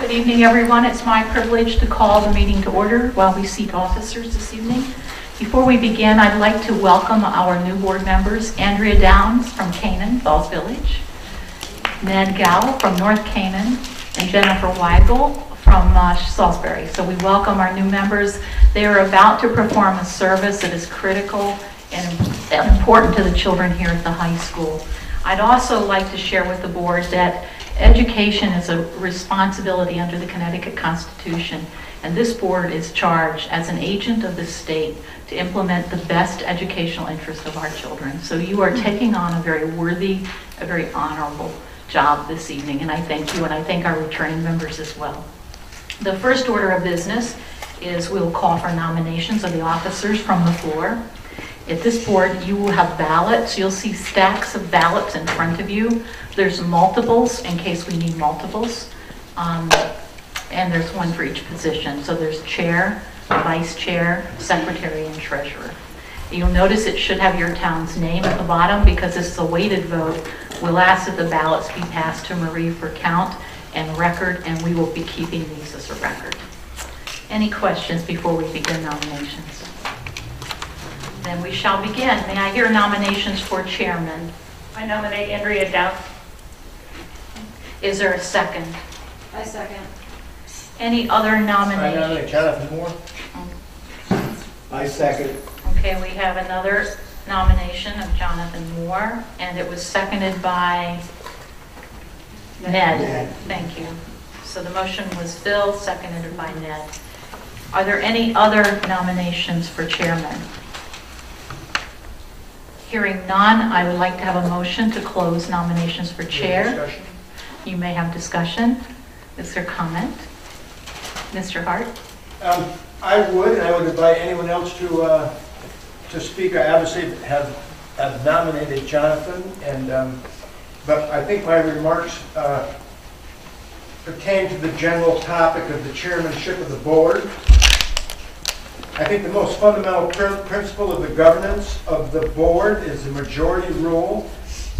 Good evening, everyone. It's my privilege to call the meeting to order while we seat officers this evening. Before we begin, I'd like to welcome our new board members, Andrea Downs from Canaan, Falls Village, Ned Gow from North Canaan, and Jennifer Weigel from uh, Salisbury. So we welcome our new members. They are about to perform a service that is critical and and important to the children here at the high school. I'd also like to share with the board that education is a responsibility under the Connecticut Constitution, and this board is charged as an agent of the state to implement the best educational interest of our children. So you are taking on a very worthy, a very honorable job this evening, and I thank you, and I thank our returning members as well. The first order of business is we'll call for nominations of the officers from the floor. At this board, you will have ballots. You'll see stacks of ballots in front of you. There's multiples in case we need multiples. Um, And there's one for each position. So there's chair, vice chair, secretary, and treasurer. You'll notice it should have your town's name at the bottom because this is a weighted vote. We'll ask that the ballots be passed to Marie for count and record, and we will be keeping these as a record. Any questions before we begin nominations? Then we shall begin. May I hear nominations for chairman? I nominate Andrea Dow. Is there a second? I second. Any other I nominations? nominate Jonathan Moore. I second. Okay, we have another nomination of Jonathan Moore, and it was seconded by Ned. Ned. Thank you. So the motion was Phil, seconded by Ned. Are there any other nominations for chairman? Hearing none, I would like to have a motion to close nominations for chair. Discussion? You may have discussion. Is there comment? Mr. Hart? Um, I would, and I would invite anyone else to, uh, to speak. I obviously have have nominated Jonathan, and, um, but I think my remarks uh, pertain to the general topic of the chairmanship of the board. I think the most fundamental prin- principle of the governance of the board is the majority rule,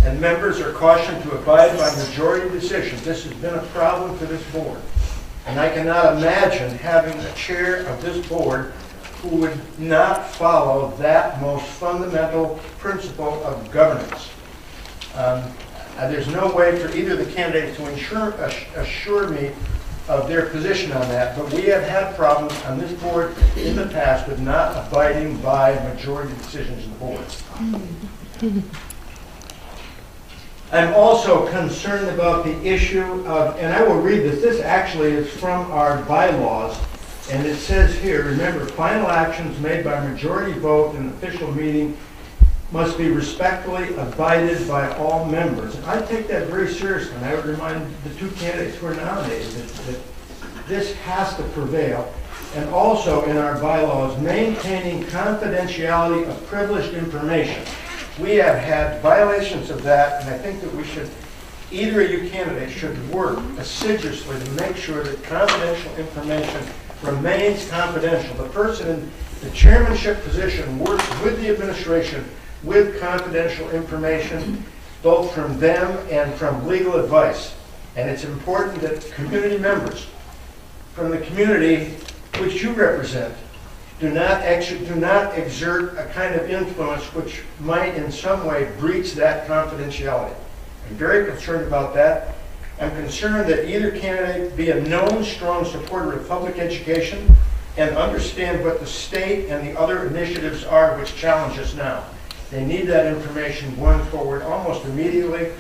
and members are cautioned to abide by majority decisions. This has been a problem for this board. And I cannot imagine having a chair of this board who would not follow that most fundamental principle of governance. Um, uh, There's no way for either of the candidates to ensure, assure me of their position on that, but we have had problems on this board in the past with not abiding by majority decisions of the board. I'm also concerned about the issue of, and I will read this, this actually is from our bylaws, and it says here, remember, final actions made by majority vote in official meeting must be respectfully abided by all members. And I take that very seriously, and I would remind the two candidates who are nominated that, that this has to prevail. And also in our bylaws, maintaining confidentiality of privileged information. We have had violations of that, and I think that we should, either of you candidates should work assiduously to make sure that confidential information remains confidential. The person in the chairmanship position works with the administration with confidential information, both from them and from legal advice. And it's important that community members from the community which you represent do not ex do not exert a kind of influence which might in some way breach that confidentiality. I'm very concerned about that. I'm concerned that either candidate be a known strong supporter of public education and understand what the state and the other initiatives are which challenge us now. They need that information going forward almost immediately.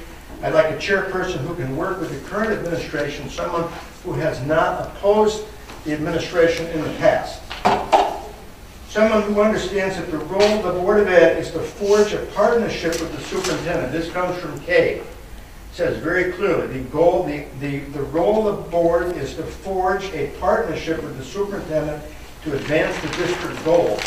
I'd like a chairperson who can work with the current administration, someone who has not opposed the administration in the past. Someone who understands that the role of the Board of Ed is to forge a partnership with the superintendent. This comes from Kay. It Says very clearly, the goal, the, the, the role of the board is to forge a partnership with the superintendent to advance the district goals.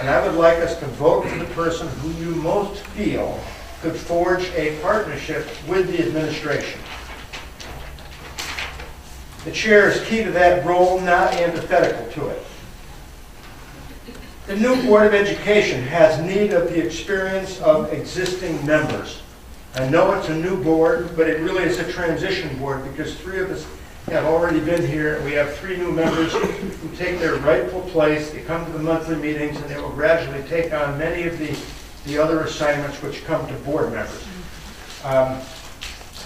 And I would like us to vote for the person who you most feel could forge a partnership with the administration. The chair is key to that role, not antithetical to it. The new Board of Education has need of the experience of existing members. I know it's a new board, but it really is a transition board because three of us have already been here. We have three new members who take their rightful place. They come to the monthly meetings, and they will gradually take on many of the, the other assignments which come to board members. Um,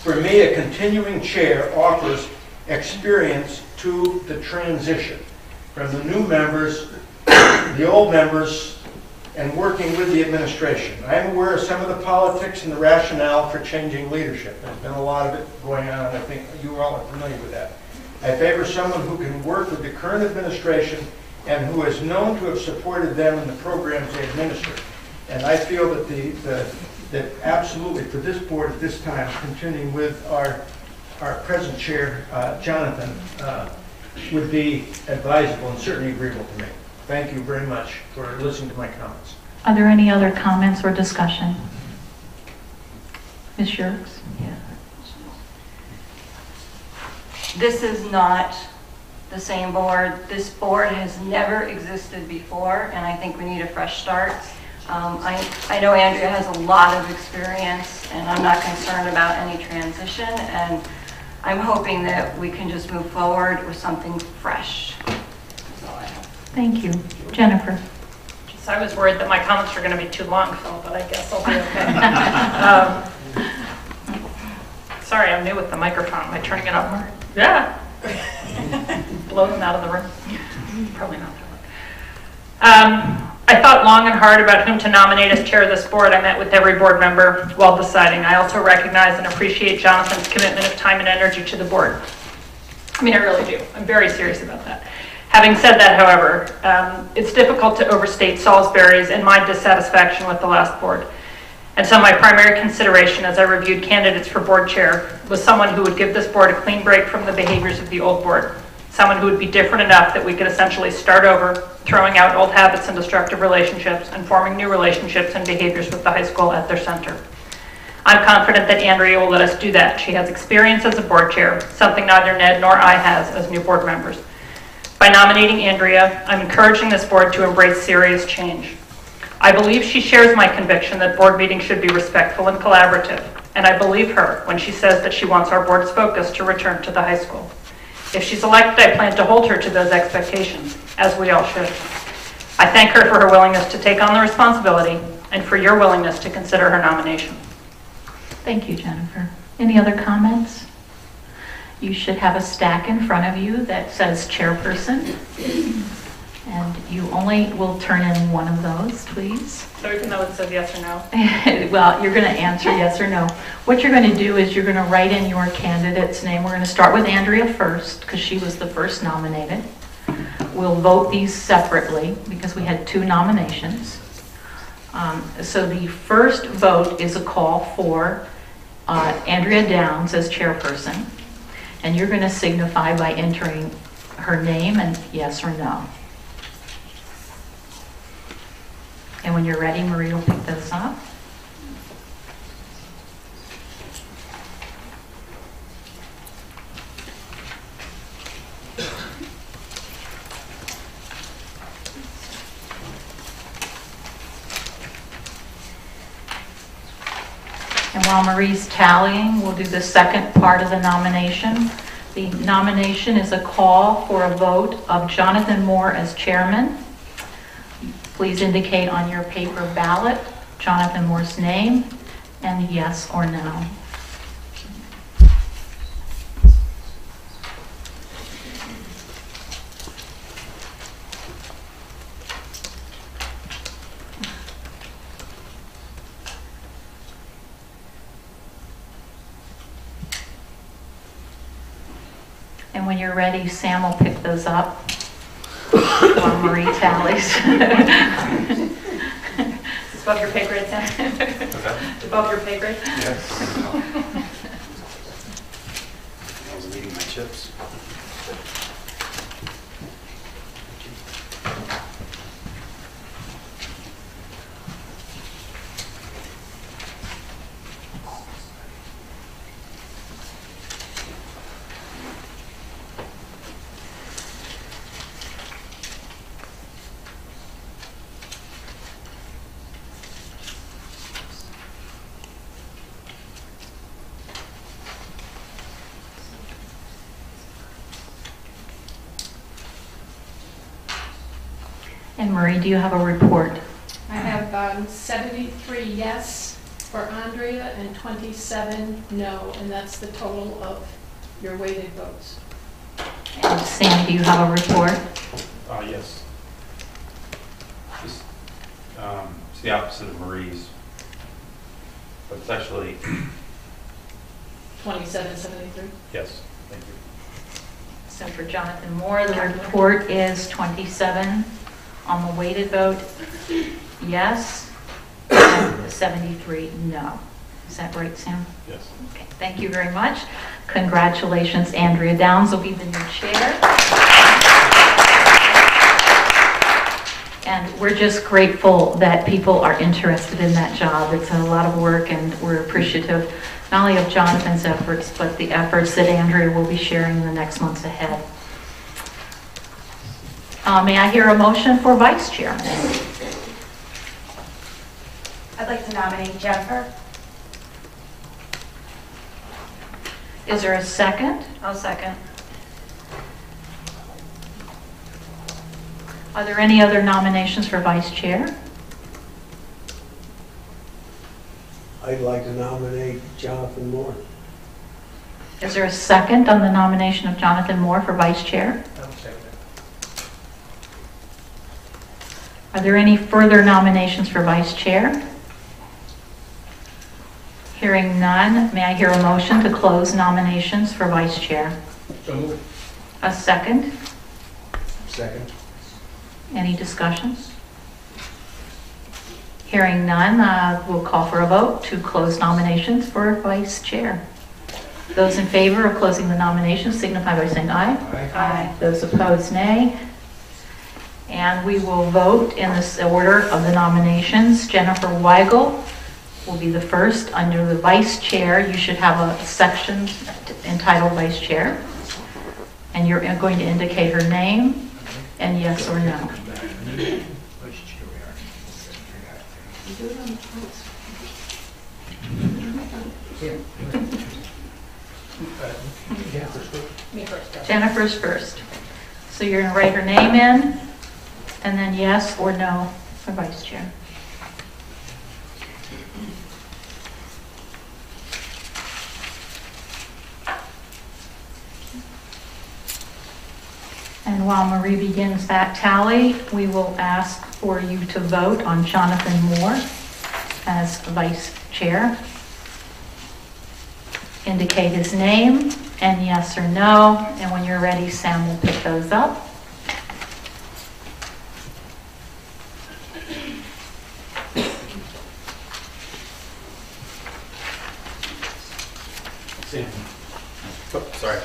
For me, a continuing chair offers experience to the transition from the new members, the old members, and working with the administration. I'm aware of some of the politics and the rationale for changing leadership. There's been a lot of it going on, I think you all are familiar with that. I favor someone who can work with the current administration and who is known to have supported them in the programs they administer. And I feel that the, the- that absolutely for this board at this time, continuing with our, our present chair, uh, Jonathan, uh, would be advisable and certainly agreeable to me. Thank you very much for listening to my comments. Are there any other comments or discussion? Ms. Yerkes? This is not the same board. This board has never existed before, and I think we need a fresh start. Um, I I know Andrea has a lot of experience, and I'm not concerned about any transition, and I'm hoping that we can just move forward with something fresh. That's all I have. Thank you. Jennifer? So I was worried that my comments were going to be too long, Phil, but I guess I'll be okay. Um, Sorry, I'm new with the microphone. Am I turning it up more? Yeah. Blow them out of the room. Probably not. Um, I thought long and hard about whom to nominate as chair of this board. I met with every board member while deciding. I also recognize and appreciate Jonathan's commitment of time and energy to the board. I mean, I really do. I'm very serious about that. Having said that, however, um, it's difficult to overstate Salisbury's and my dissatisfaction with the last board. And so my primary consideration as I reviewed candidates for board chair was someone who would give this board a clean break from the behaviors of the old board. Someone who would be different enough that we could essentially start over, throwing out old habits and destructive relationships and forming new relationships and behaviors with the high school at their center. I'm confident that Andrea will let us do that. She has experience as a board chair, something neither Ned nor I has as new board members. By nominating Andrea, I'm encouraging this board to embrace serious change. I believe she shares my conviction that board meetings should be respectful and collaborative, and I believe her when she says that she wants our board's focus to return to the high school. If she's elected, I plan to hold her to those expectations, as we all should. I thank her for her willingness to take on the responsibility and for your willingness to consider her nomination. Thank you, Jennifer. Any other comments? You should have a stack in front of you that says chairperson. And you only will turn in one of those, please. So even though it says yes or no, Well, you're going to answer yes or no. What you're going to do is you're going to write in your candidate's name. We're going to start with Andrea first, because she was the first nominated. We'll vote these separately, because we had two nominations. Um, So the first vote is a call for uh, Andrea Downs as chairperson, and you're going to signify by entering her name and yes or no. And when you're ready, Marie will pick those up. And while Marie's tallying, we'll do the second part of the nomination. The nomination is a call for a vote of Jonathan Moore as chairman. Please indicate on your paper ballot Jonathan Moore's name and yes or no. When you're ready, Sam will pick those up while Marie tallies. is above your pay grade, Sam? Okay. Above your pay grade? Yes. I was eating my chips. Marie, do you have a report? I have um, 73 yes for Andrea and 27 no, and that's the total of your weighted votes. And Sam, do you have a report? Uh, yes. Just, um, It's the opposite of Marie's. But it's actually, 27, 73. yes, thank you. So for Jonathan Moore, the report is 27 on the weighted vote, yes, and 73 no. Is that right, Sam? Yes. Okay, thank you very much. Congratulations, Andrea Downs will be the new chair. And we're just grateful that people are interested in that job. It's a lot of work, and we're appreciative not only of Jonathan's efforts, but the efforts that Andrea will be sharing in the next months ahead. Uh, May I hear a motion for vice chair? I'd like to nominate Jennifer. Is there a second? I'll second. Are there any other nominations for vice chair? I'd like to nominate Jonathan Moore. Is there a second on the nomination of Jonathan Moore for vice chair? Are there any further nominations for vice chair? Hearing none, may I hear a motion to close nominations for vice chair? So moved. A second? Second. Any discussions? Hearing none, uh, we'll call for a vote to close nominations for vice chair. Those in favor of closing the nominations signify by saying aye. Aye. Those opposed, nay. And we will vote in this order of the nominations. Jennifer Weigel will be the first. Under the vice chair, you should have a section entitled vice chair. And you're going to indicate her name and yes or no. Jennifer's first. So you're going to write her name in, and then yes or no for vice chair. And while Marie begins that tally, we will ask for you to vote on Jonathan Moore as vice chair. Indicate his name and yes or no, and when you're ready, Sam will pick those up. Sam. Oh, sorry.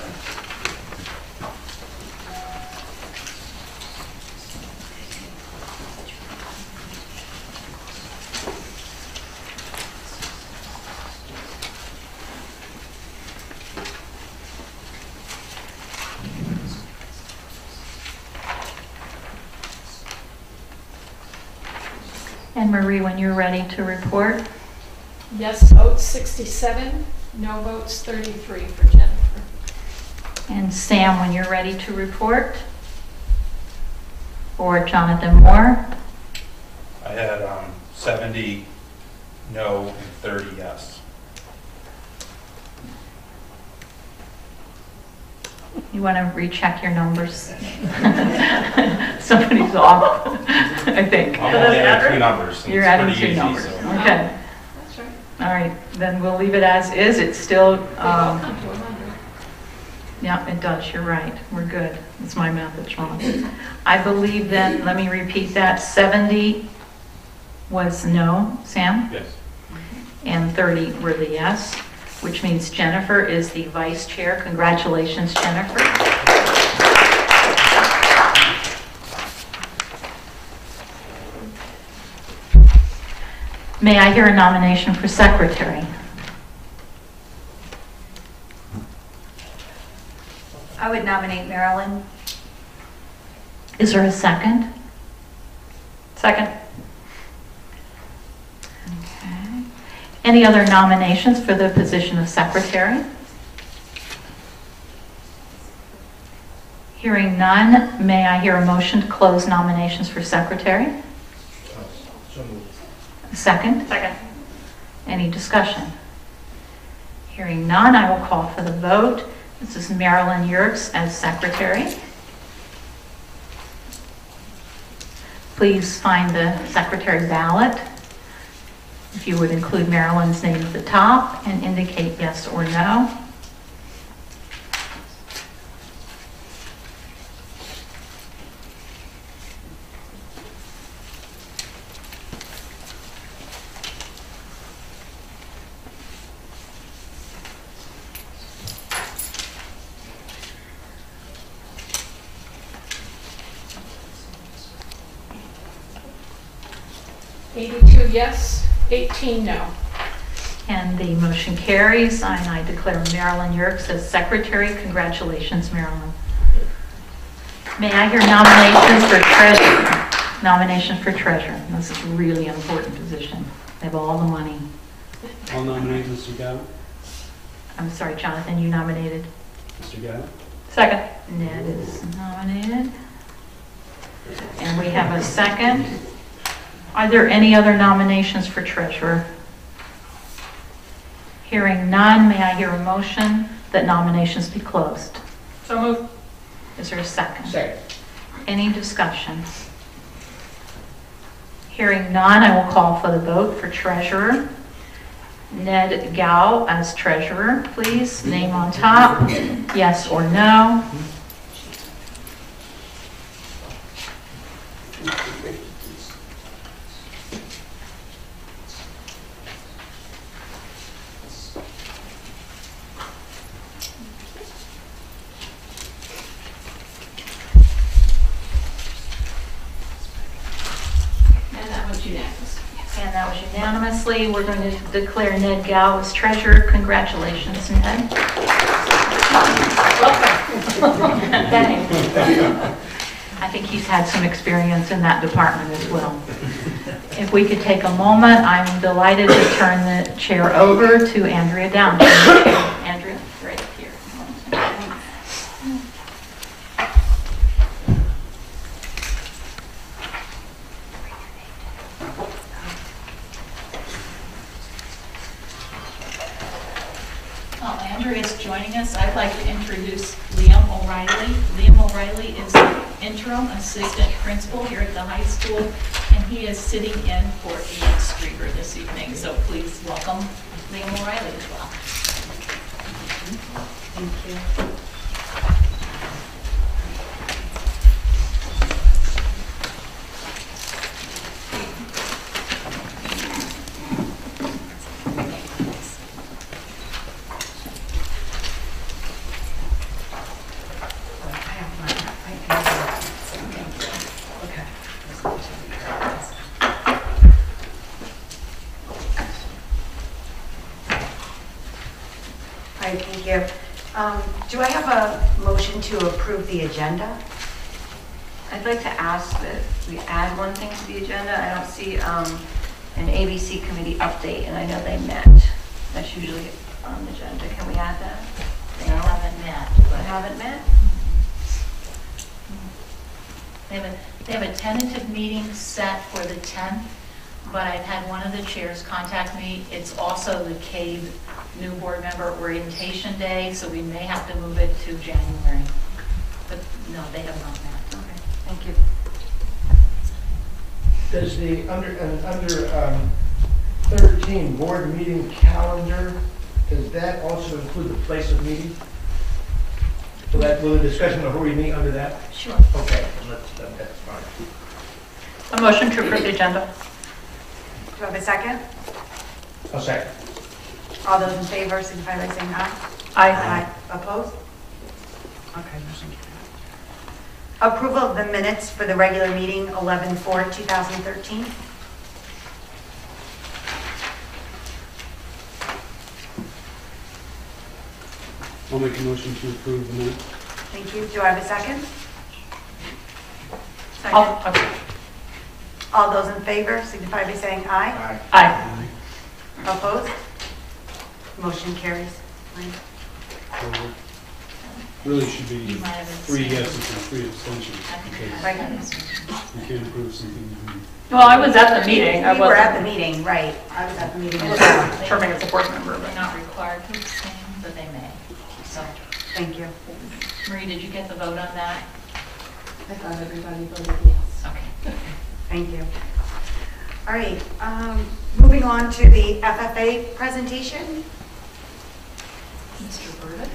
And Marie, when you're ready to report, Yes votes 67, no votes 33 for Jennifer. And Sam, when you're ready to report, or Jonathan Moore, I had um, 70 no and 30 yes. you want to recheck your numbers? Somebody's off, I think. I'm only adding two numbers. and You're it's adding pretty two easy, numbers. so- Okay, That's right. all right, then we'll leave it as is. It's still, um, come to 100. Yeah, it does, you're right, we're good. It's my math that's wrong. I believe then, let me repeat that, 70 was no, Sam, Yes. and 30 were the yes, which means Jennifer is the vice chair. Congratulations, Jennifer. May I hear a nomination for secretary? I would nominate Marilyn. Is there a second? Second. Okay. Any other nominations for the position of secretary? Hearing none, may I hear a motion to close nominations for secretary? So moved. A Second? Second. Any discussion? Hearing none, I will call for the vote. This is Marilyn Yerkes as secretary. Please find the secretary ballot. If you would include Marilyn's name at the top and indicate yes or no. 18 no. And the motion carries, and I declare Marilyn Yerkes as secretary. Congratulations, Marilyn. May I hear nominations for treasurer? Nomination for treasurer. This is a really important position. They have all the money. All nominations Mr. Gavitt. I'm sorry, Jonathan, you nominated? Mr. Gavitt. Second. Ned is nominated. And we have a second. Are there any other nominations for treasurer? Hearing none, may I hear a motion that nominations be closed? So moved. Is there a second? Second. Any discussion? Hearing none, I will call for the vote for treasurer. Ned Gow as treasurer, please. Name on top, yes or no. And that was unanimous. And that was We're going to declare Ned Gow as treasurer. Congratulations, Ned. Welcome. I think he's had some experience in that department as well. If we could take a moment, I'm delighted to turn the chair over to Andrea Downs. Andrea, right here. While Andrea is joining us, I'd like to introduce Liam O'Reilly. Liam O'Reilly is the interim assistant principal here at the high school, and he is sitting in for Ian Strever this evening. So please welcome Liam O'Reilly as well. Hi, thank you. Um, Do I have a motion to approve the agenda? I'd like to ask that we add one thing to the agenda. I don't see um, an ABC committee update, and I know they met. That's usually on the agenda. Can we add that? They haven't met, They haven't met? they have a, they have a tentative meeting set for the 10th, but I've had one of the chairs contact me. It's also the CABE new board member orientation day, so we may have to move it to January. But no, they have not met. Okay, thank you. Does the, under, and under um, 13, board meeting calendar, does that also include the place of meeting? Will that, will the discussion of where we meet under that? Sure. Okay, let's, that- that's fine. A motion to approve the agenda. Do I have a second? A second. All those in favor signify by saying aye. Aye. Opposed? Okay, motion carried. Approval of the minutes for the regular meeting 11/4/2013. I'll make a motion to approve the minutes. Thank you. Do I have a second? I'll- okay. All those in favor signify by saying aye. Aye. Aye. Opposed? Motion carries. Fine. Forward. Really should You be might have three abstained. yeses and three abstentions, I think I might have abstained. you can't approve something Well, I was at the meeting. I We were at the wasn't, meeting, right. I was at the meeting I as well. wasn't serving as a board member, They're but not required to abstain, but they may. So, Thank you. Marie, did you get the vote on that? I thought everybody voted yes. Okay. Thank you. All right, um, moving on to the FFA presentation. Mr. Burdick?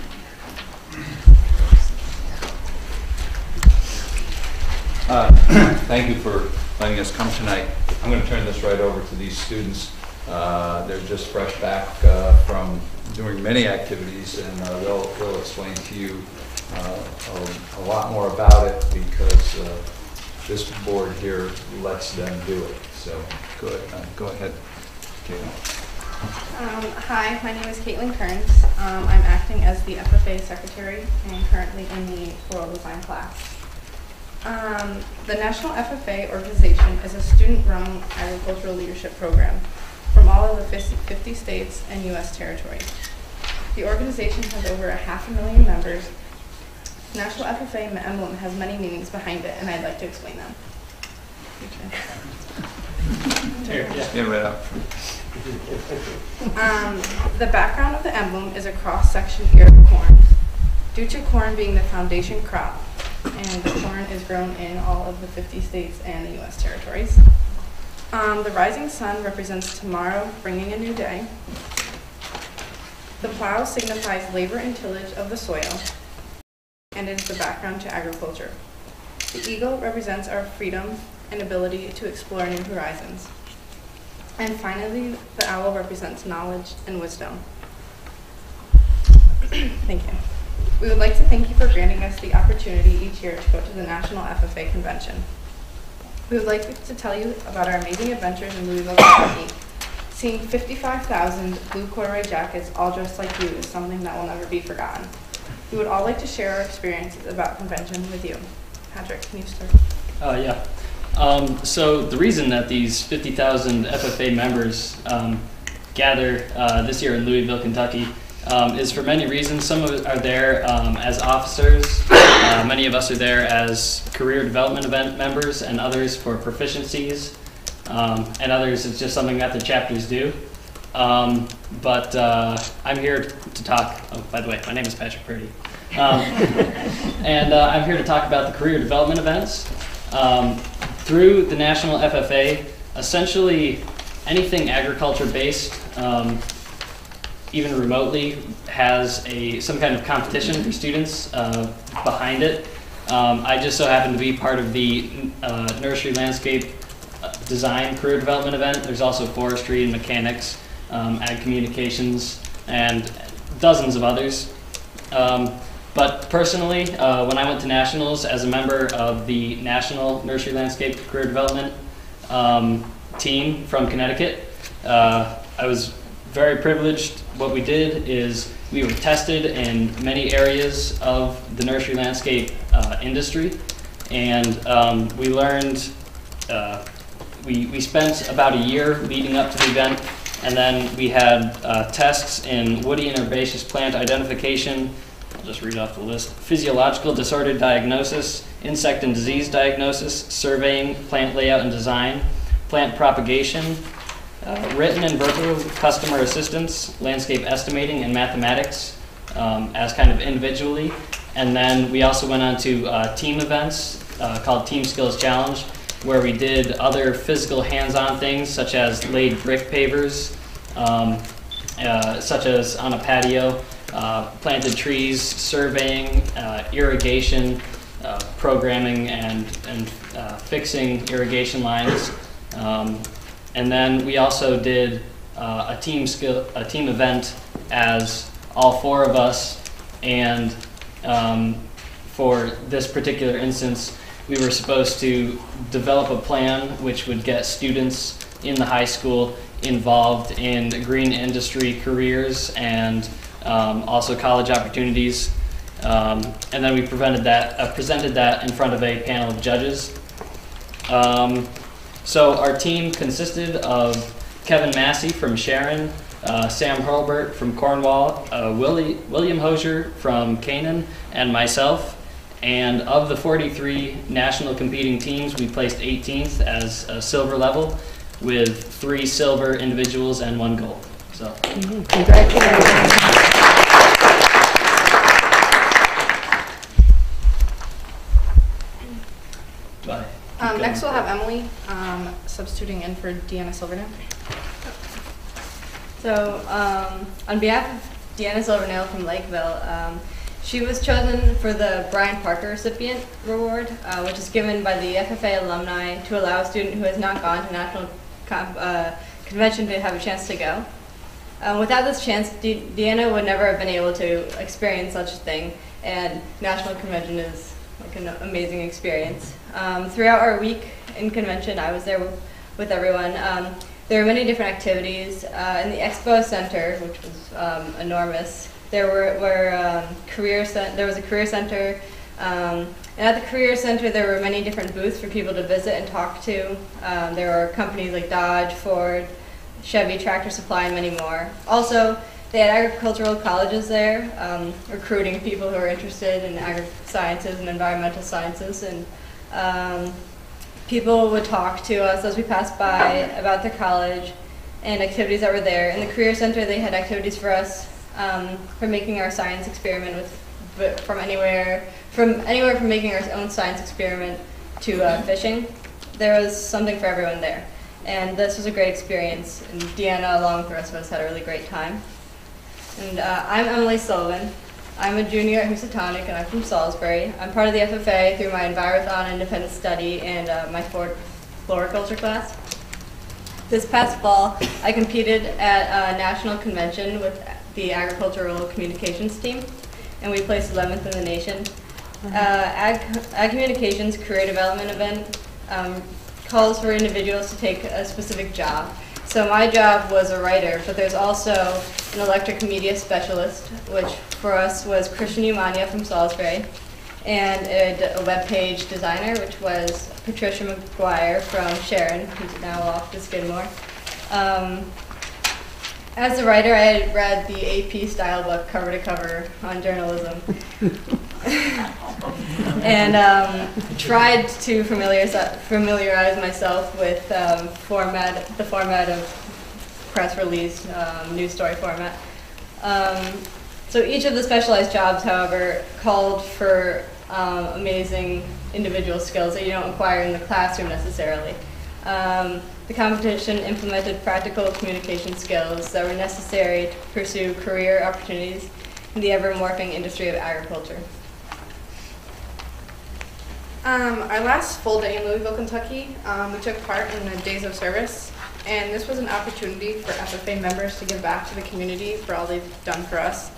Uh, Thank you for letting us come tonight. I'm going to turn this right over to these students. Uh, They're just fresh back uh, from doing many activities, and uh, they'll, they'll explain to you uh, a a lot more about it because uh, this board here lets them do it. So, go ahead, uh, go ahead. Caitlin. Um, hi, my name is Caitlin Kearns. Um, I'm acting as the FFA secretary and currently in the floral design class. Um, the National FFA organization is a student-run agricultural leadership program from all of the 50 50 states and U.S. territories. The organization has over a half a million members. The National FFA emblem has many meanings behind it, and I'd like to explain them. Stand right up. Um, the background of the emblem is a cross-section ear of corn. Due to corn being the foundation crop, and the corn is grown in all of the 50 states and the U.S. territories. Um, the rising sun represents tomorrow, bringing a new day. The plow signifies labor and tillage of the soil, and is the background to agriculture. The eagle represents our freedom and ability to explore new horizons. And finally, the owl represents knowledge and wisdom. Thank you. We would like to thank you for granting us the opportunity each year to go to the National FFA Convention. We would like to tell you about our amazing adventures in Louisville, Kentucky. Seeing 55,000 blue corduroy jackets all dressed like you is something that will never be forgotten. We would all like to share our experiences about convention with you. Patrick, can you start? Uh, yeah. Um, so the reason that these 50,000 FFA members um, gather uh, this year in Louisville, Kentucky, um, is for many reasons. Some of us are there um, as officers. Uh, many of us are there as career development event members, and others for proficiencies, um, and others it's just something that the chapters do. Um, but uh, I'm here to talk. Oh, by the way, my name is Patrick Purdy. Um, and uh, I'm here to talk about the career development events. Um, through the National FFA, essentially anything agriculture based, um, even remotely, has a some kind of competition for students uh, behind it. Um, I just so happen to be part of the uh, nursery landscape uh, design career development event. There's also forestry and mechanics, um, ag communications, and dozens of others. Um, but personally, uh, when I went to nationals as a member of the National Nursery Landscape Career Development um, team from Connecticut, uh, I was very privileged. What we did is we were tested in many areas of the nursery landscape uh, industry, and um, we learned. Uh, we, we spent about a year leading up to the event, and then we had uh, tests in woody and herbaceous plant identification, I'll just read off the list. Physiological disorder diagnosis, insect and disease diagnosis, surveying, plant layout and design, plant propagation, uh, written and verbal customer assistance, landscape estimating, and mathematics um, as kind of individually. And then we also went on to uh, team events uh, called Team Skills Challenge, where we did other physical hands-on things such as laid brick pavers, um, uh, such as on a patio, uh, planted trees, surveying, uh, irrigation, programming, and, and fixing irrigation lines. Um, and then we also did uh, a team skill, a team event as all four of us, and um, for this particular instance, we were supposed to develop a plan which would get students in the high school involved in green industry careers and um, also college opportunities. Um, and then we presented that, uh, presented that in front of a panel of judges. Um, so our team consisted of Kevin Massey from Sharon, uh, Sam Hurlbert from Cornwall, uh, Willie, William Hosier from Canaan, and myself. And of the 43 national competing teams, we placed 18th as a silver level with three silver individuals and one gold. So Bye. Um, next we'll have Emily, um, substituting in for Deanna Silvernail. So, um, on behalf of Deanna Silvernail from Lakeville, um, she was chosen for the Brian Parker Recipient Award, uh, which is given by the FFA alumni to allow a student who has not gone to national uh, convention to have a chance to go. Um, without this chance, De- Deanna would never have been able to experience such a thing, and national convention is like an amazing experience. Um, throughout our week in convention, I was there with, everyone. Um, there were many different activities. Uh, in the expo center, which was um, enormous, there were, were um, career there was a career center, um, and at the career center there were many different booths for people to visit and talk to. Um, there were companies like Dodge, Ford, Chevy, Tractor Supply, and many more. Also, they had agricultural colleges there, um, recruiting people who are interested in agri sciences and environmental sciences. And um, people would talk to us as we passed by about the college and activities that were there. In the Career Center, they had activities for us um, for making our science experiment with from anywhere from anywhere from making our own science experiment to uh, fishing. There was something for everyone there. And this was a great experience. And Deanna, along with the rest of us, had a really great time. And uh, I'm Emily Sullivan. I'm a junior at Housatonic and I'm from Salisbury. I'm part of the FFA through my Envirothon Independent Study and uh, my floriculture class. This past fall, I competed at a national convention with the Agricultural Communications team, and we placed 11th in the nation. Uh, Ag, Ag Communications Career Development event um, calls for individuals to take a specific job. So my job was a writer, but there's also an electric media specialist, which for us was Christian Umania from Salisbury, and a, web page designer, which was Patricia McGuire from Sharon, who's now off to Skidmore. Um, as a writer, I had read the AP style book cover to cover on journalism. and um, tried to familiarize, myself with um, format, the format of press release, um, news story format. Um, so each of the specialized jobs, however, called for um, amazing individual skills that you don't acquire in the classroom necessarily. Um, the competition implemented practical communication skills that were necessary to pursue career opportunities in the ever-morphing industry of agriculture. Um, our last full day in Louisville, Kentucky, um, we took part in the Days of Service, and this was an opportunity for FFA members to give back to the community for all they've done for us.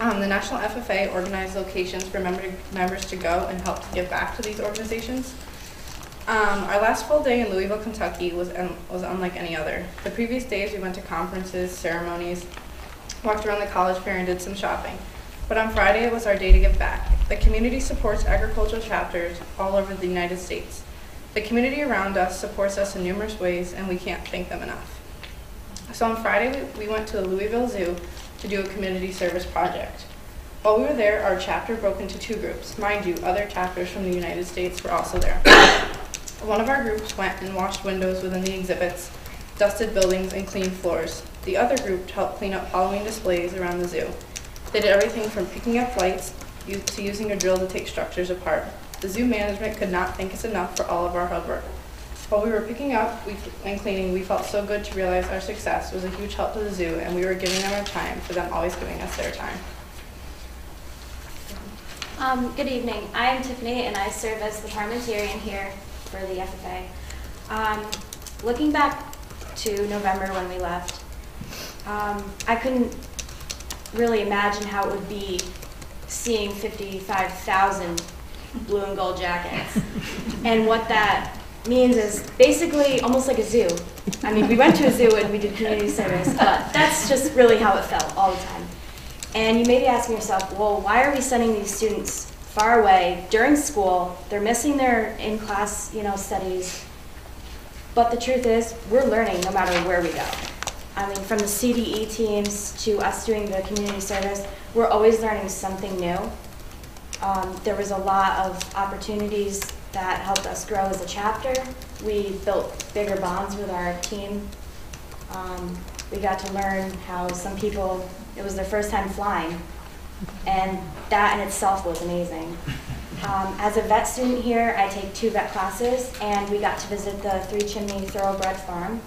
Um, the National FFA organized locations for member, members to go and help to give back to these organizations. Um, our last full day in Louisville, Kentucky was, un- was unlike any other. The previous days we went to conferences, ceremonies, walked around the college fair, and did some shopping. But on Friday, it was our day to give back. The community supports agricultural chapters all over the United States. The community around us supports us in numerous ways, and we can't thank them enough. So on Friday, we we went to the Louisville Zoo to do a community service project. While we were there, our chapter broke into two groups. Mind you, other chapters from the United States were also there. One of our groups went and washed windows within the exhibits, dusted buildings, and cleaned floors. The other group helped clean up Halloween displays around the zoo. They did everything from picking up lights to using a drill to take structures apart. The zoo management could not thank us enough for all of our hard work. While we were picking up and cleaning, we felt so good to realize our success was a huge help to the zoo, and we were giving them our time for them always giving us their time. Um, good evening. I am Tiffany, and I serve as the parliamentarian here for the FFA. Um, looking back to November when we left, um, I couldn't really imagine how it would be seeing 55,000 blue and gold jackets. and what that means is basically almost like a zoo. I mean, we went to a zoo and we did community service, but that's just really how it felt all the time. And you may be asking yourself, well, why are we sending these students far away during school? They're missing their in-class, you know, studies. But the truth is, we're learning no matter where we go. I mean, from the CDE teams to us doing the community service, we're always learning something new. Um, there was a lot of opportunities that helped us grow as a chapter. We built bigger bonds with our team. Um, we got to learn how some people, it was their first time flying, and that in itself was amazing. Um, as a vet student here, I take two vet classes, and we got to visit the Three Chimney Thoroughbred Farm,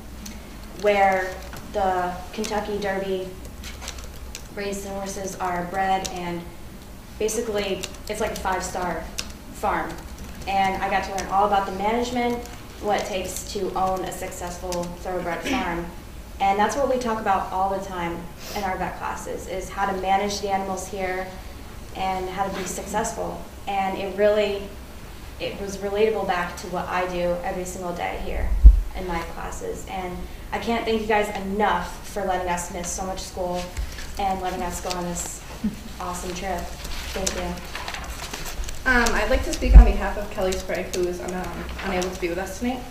where the Kentucky Derby raised horses are bred, and basically, it's like a five-star farm. And I got to learn all about the management, what it takes to own a successful thoroughbred farm. And that's what we talk about all the time in our vet classes, is how to manage the animals here and how to be successful. And it really, it was relatable back to what I do every single day here in my classes. And I can't thank you guys enough for letting us miss so much school and letting us go on this awesome trip. Thank you. Um, I'd like to speak on behalf of Kelly Sprague, who is um, unable to be with us tonight.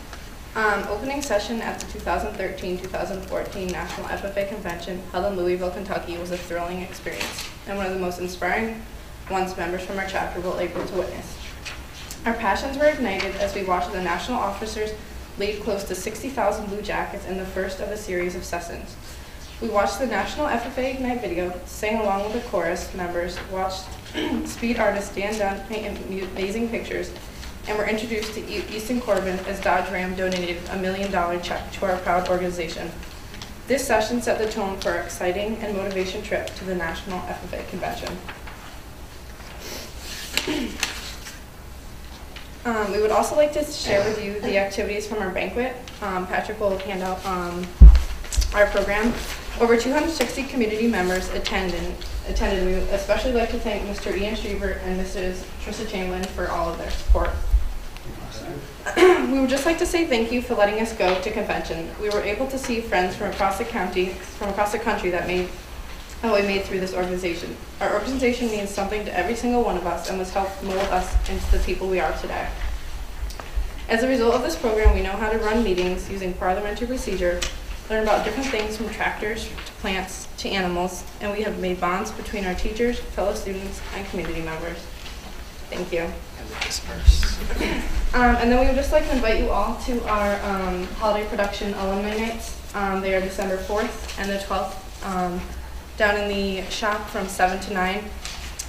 Um, opening session at the 2013-2014 National FFA Convention held in Louisville, Kentucky was a thrilling experience and one of the most inspiring ones members from our chapter were able to witness. Our passions were ignited as we watched the national officers lead close to 60,000 Blue Jackets in the first of a series of sessions. We watched the National FFA Ignite video, sang along with the chorus members, watched speed artist Dan Dunn paint amazing pictures, and were introduced to Easton Corbin as Dodge Ram donated a million dollar check to our proud organization. This session set the tone for our exciting and motivation trip to the National FFA Convention. Um, we would also like to share with you the activities from our banquet. Um, Patrick will hand out um, our program. Over 260 community members attended, attended. We would especially like to thank Mr. Ian Schreiber and Mrs. Trista Chamberlain for all of their support. we would just like to say thank you for letting us go to convention. We were able to see friends from across the county, from across the country that made how we made through this organization. Our organization means something to every single one of us and was helped mold us into the people we are today. As a result of this program, we know how to run meetings using parliamentary procedure, learn about different things from tractors to plants to animals, and we have made bonds between our teachers, fellow students, and community members. Thank you. Um, and then we would just like to invite you all to our um, holiday production alumni nights. Um, they are December 4th and the 12th um, down in the shop from 7 to 9.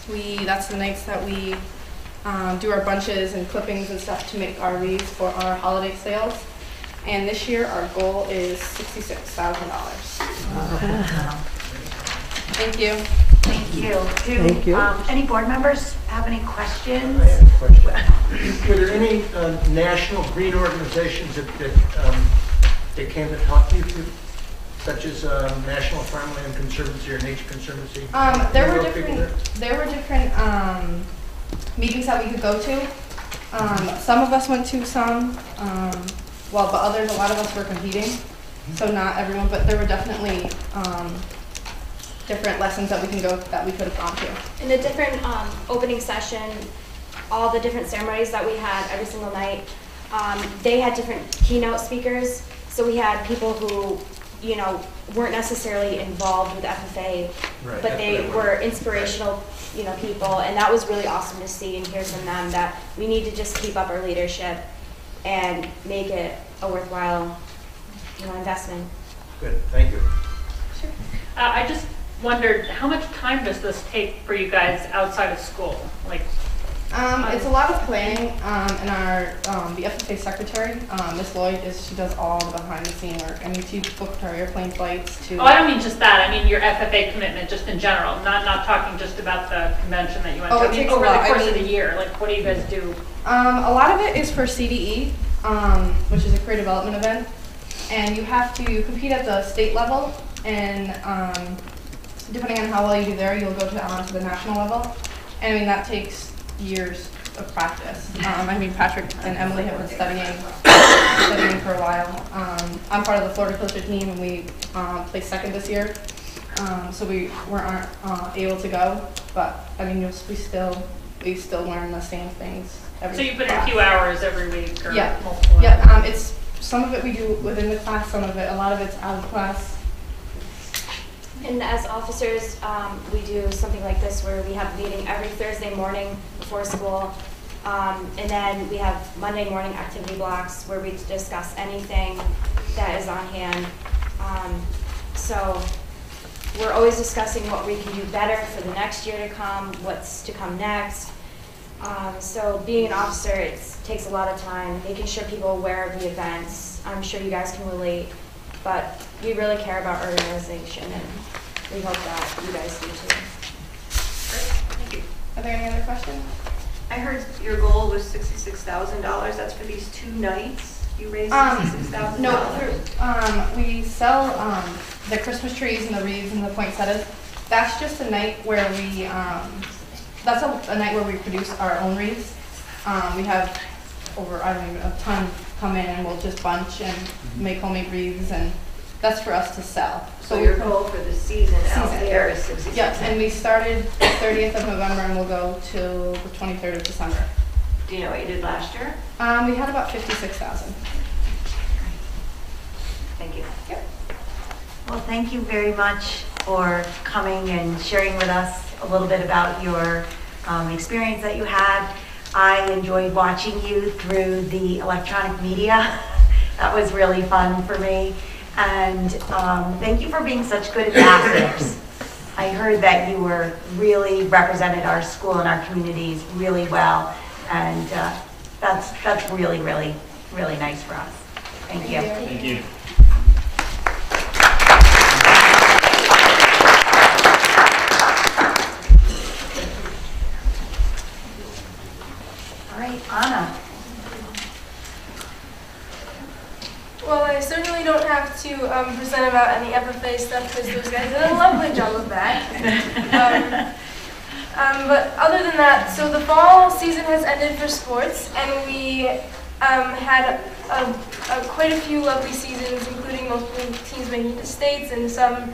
We, that's the nights that we um, do our bunches and clippings and stuff to make our wreaths for our holiday sales. And this year, our goal is $66,000. Thank you. Thank you. Thank you. um, any board members have any questions? I have a question. Were there any uh, national green organizations that, that, um, that came to talk to you, such as um, National Farmland Conservancy or Nature Conservancy? Um, there were Any people different, there were different, um, meetings that we could go to. Um, some of us went to some, um, well, but others, a lot of us were competing, so not everyone, but there were definitely, um, different lessons that we can go, that we could have gone to. In the different um, opening session, all the different ceremonies that we had every single night, um, they had different keynote speakers. So we had people who, you know, weren't necessarily involved with FFA, Right. but they were inspirational, you know, people, and that was really awesome to see and hear from them that we need to just keep up our leadership and make it a worthwhile, you know, investment. Good, thank you. Uh, I just wondered, how much time does this take for you guys outside of school? Like, Um, it's a lot of planning, um, and our, um, the FFA secretary, um, Ms. Lloyd, is, she does all the behind the scene work. I mean, she booked our airplane flights to. oh, I don't mean just that, I mean your FFA commitment, just in general, not, not talking just about the convention that you went to. Oh, it I mean, over the lot. I course of the year, like, what do you guys do? Um, a lot of it is for CDE, um, which is a career development event, and you have to compete at the state level, and um, depending on how well you do there, you'll go to on to the national level. And I mean that takes years of practice. Um, I mean Patrick and Emily have been studying studying for a while. Um, I'm part of the Floriculture team, and we um, placed second this year. Um, so we weren't uh, able to go, but I mean, we still we still learn the same things every. So you put in a few hours every week or Yeah. multiple hours? Yeah, um, it's, some of it we do within the class, some of it, a lot of it's out of class. And as officers, um, we do something like this where we have a meeting every Thursday morning before school. Um, and then we have Monday morning activity blocks where we discuss anything that is on hand. Um, so we're always discussing what we can do better for the next year to come, what's to come next. Um, so being an officer, it takes a lot of time, making sure people are aware of the events. I'm sure you guys can relate, but we really care about our organization and we hope that you guys do too. Thank you. Are there any other questions? I heard your goal was sixty-six thousand dollars, that's for these two nights? You raised Um, sixty-six thousand No, dollars? for- um, we sell, um, the Christmas trees and the wreaths and the poinsettias. That's just a night where we, um, that's a, a night where we produce our own wreaths. Um, we have over, I don't even, a ton come in and we'll just bunch and make homemade wreaths and that's for us to sell. So we your goal for the season out Season. there is sixty-six? Yes, and we started the thirtieth of November and we'll go till the twenty-third of December. Do you know what you did last year? Um, we had about fifty-six thousand. Thank you. Yep. Well, thank you very much for coming and sharing with us a little bit about your um, experience that you had. I enjoyed watching you through the electronic media. That was really fun for me. And um, thank you for being such good ambassadors. I heard that you were really represented our school and our communities really well. And uh, that's, that's really, really, really nice for us. Thank you. Thank you. All right, Anna. Well, I certainly don't have to um, present about any FFA stuff because those guys did a lovely job of that. Um, um, but other than that, so the fall season has ended for sports, and we um, had a, a, quite a few lovely seasons, including multiple teams making it to states and some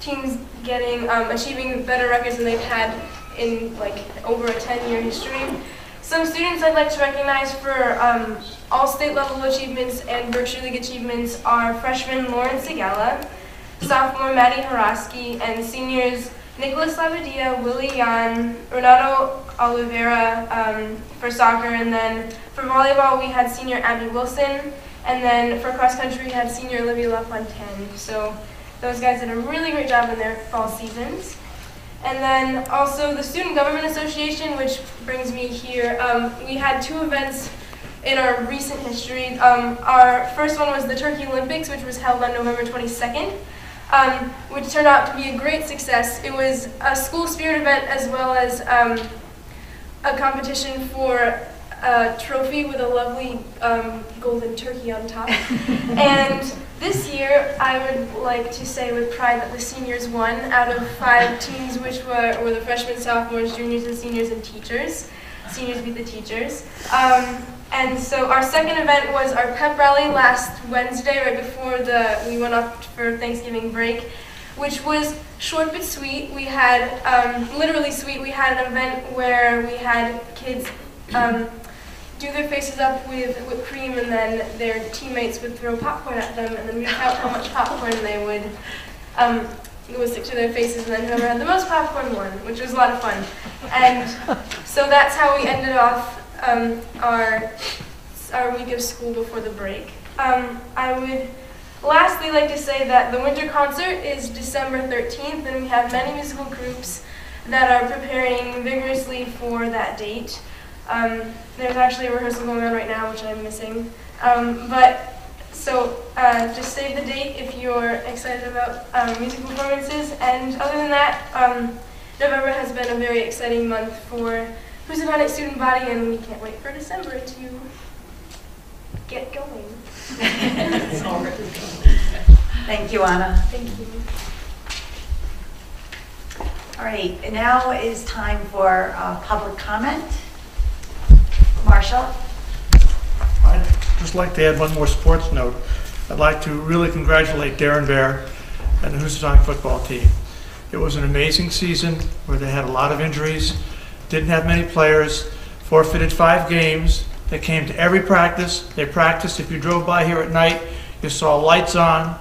teams getting um, achieving better records than they've had in like over a 10-year history. Some students I'd like to recognize for um, all state level achievements and Berkshire League achievements are freshman Lauren Segala, sophomore Maddie Haraski, and seniors Nicholas Labadia, Willie Yan, Renato Oliveira um, for soccer, and then for volleyball we had senior Abby Wilson, and then for cross country we had senior Olivia LaFontaine. So those guys did a really great job in their fall seasons. And then also the Student Government Association, which brings me here. Um, we had two events in our recent history. Um, our first one was the Turkey Olympics, which was held on November 22nd, um, which turned out to be a great success. It was a school spirit event as well as um, a competition for a trophy with a lovely um, golden turkey on top. and this year, I would like to say with pride that the seniors won out of five teams, which were, were the freshmen, sophomores, juniors, and seniors, and teachers. Seniors beat the teachers. Um, and so our second event was our pep rally last Wednesday, right before the we went off for Thanksgiving break, which was short but sweet. We had um, literally sweet. We had an event where we had kids. Um, do their faces up with whipped cream, and then their teammates would throw popcorn at them, and then we'd count how much popcorn they would um, would stick to their faces, and then whoever had the most popcorn won, which was a lot of fun. And so that's how we ended off um, our our week of school before the break. Um, I would lastly like to say that the winter concert is December 13th, and we have many musical groups that are preparing vigorously for that date. Um, there's actually a rehearsal going on right now, which I'm missing. Um, but so uh, just save the date if you're excited about um, music performances. And other than that, um, November has been a very exciting month for Housatonic Student Body, and we can't wait for December to get going. Thank you, Anna. Thank you. All right, now is time for uh, public comment. Marshall? I'd just like to add one more sports note. I'd like to really congratulate Darren Bear and the Housatonic football team. It was an amazing season where they had a lot of injuries, didn't have many players, forfeited five games. They came to every practice. They practiced. If you drove by here at night, you saw lights on.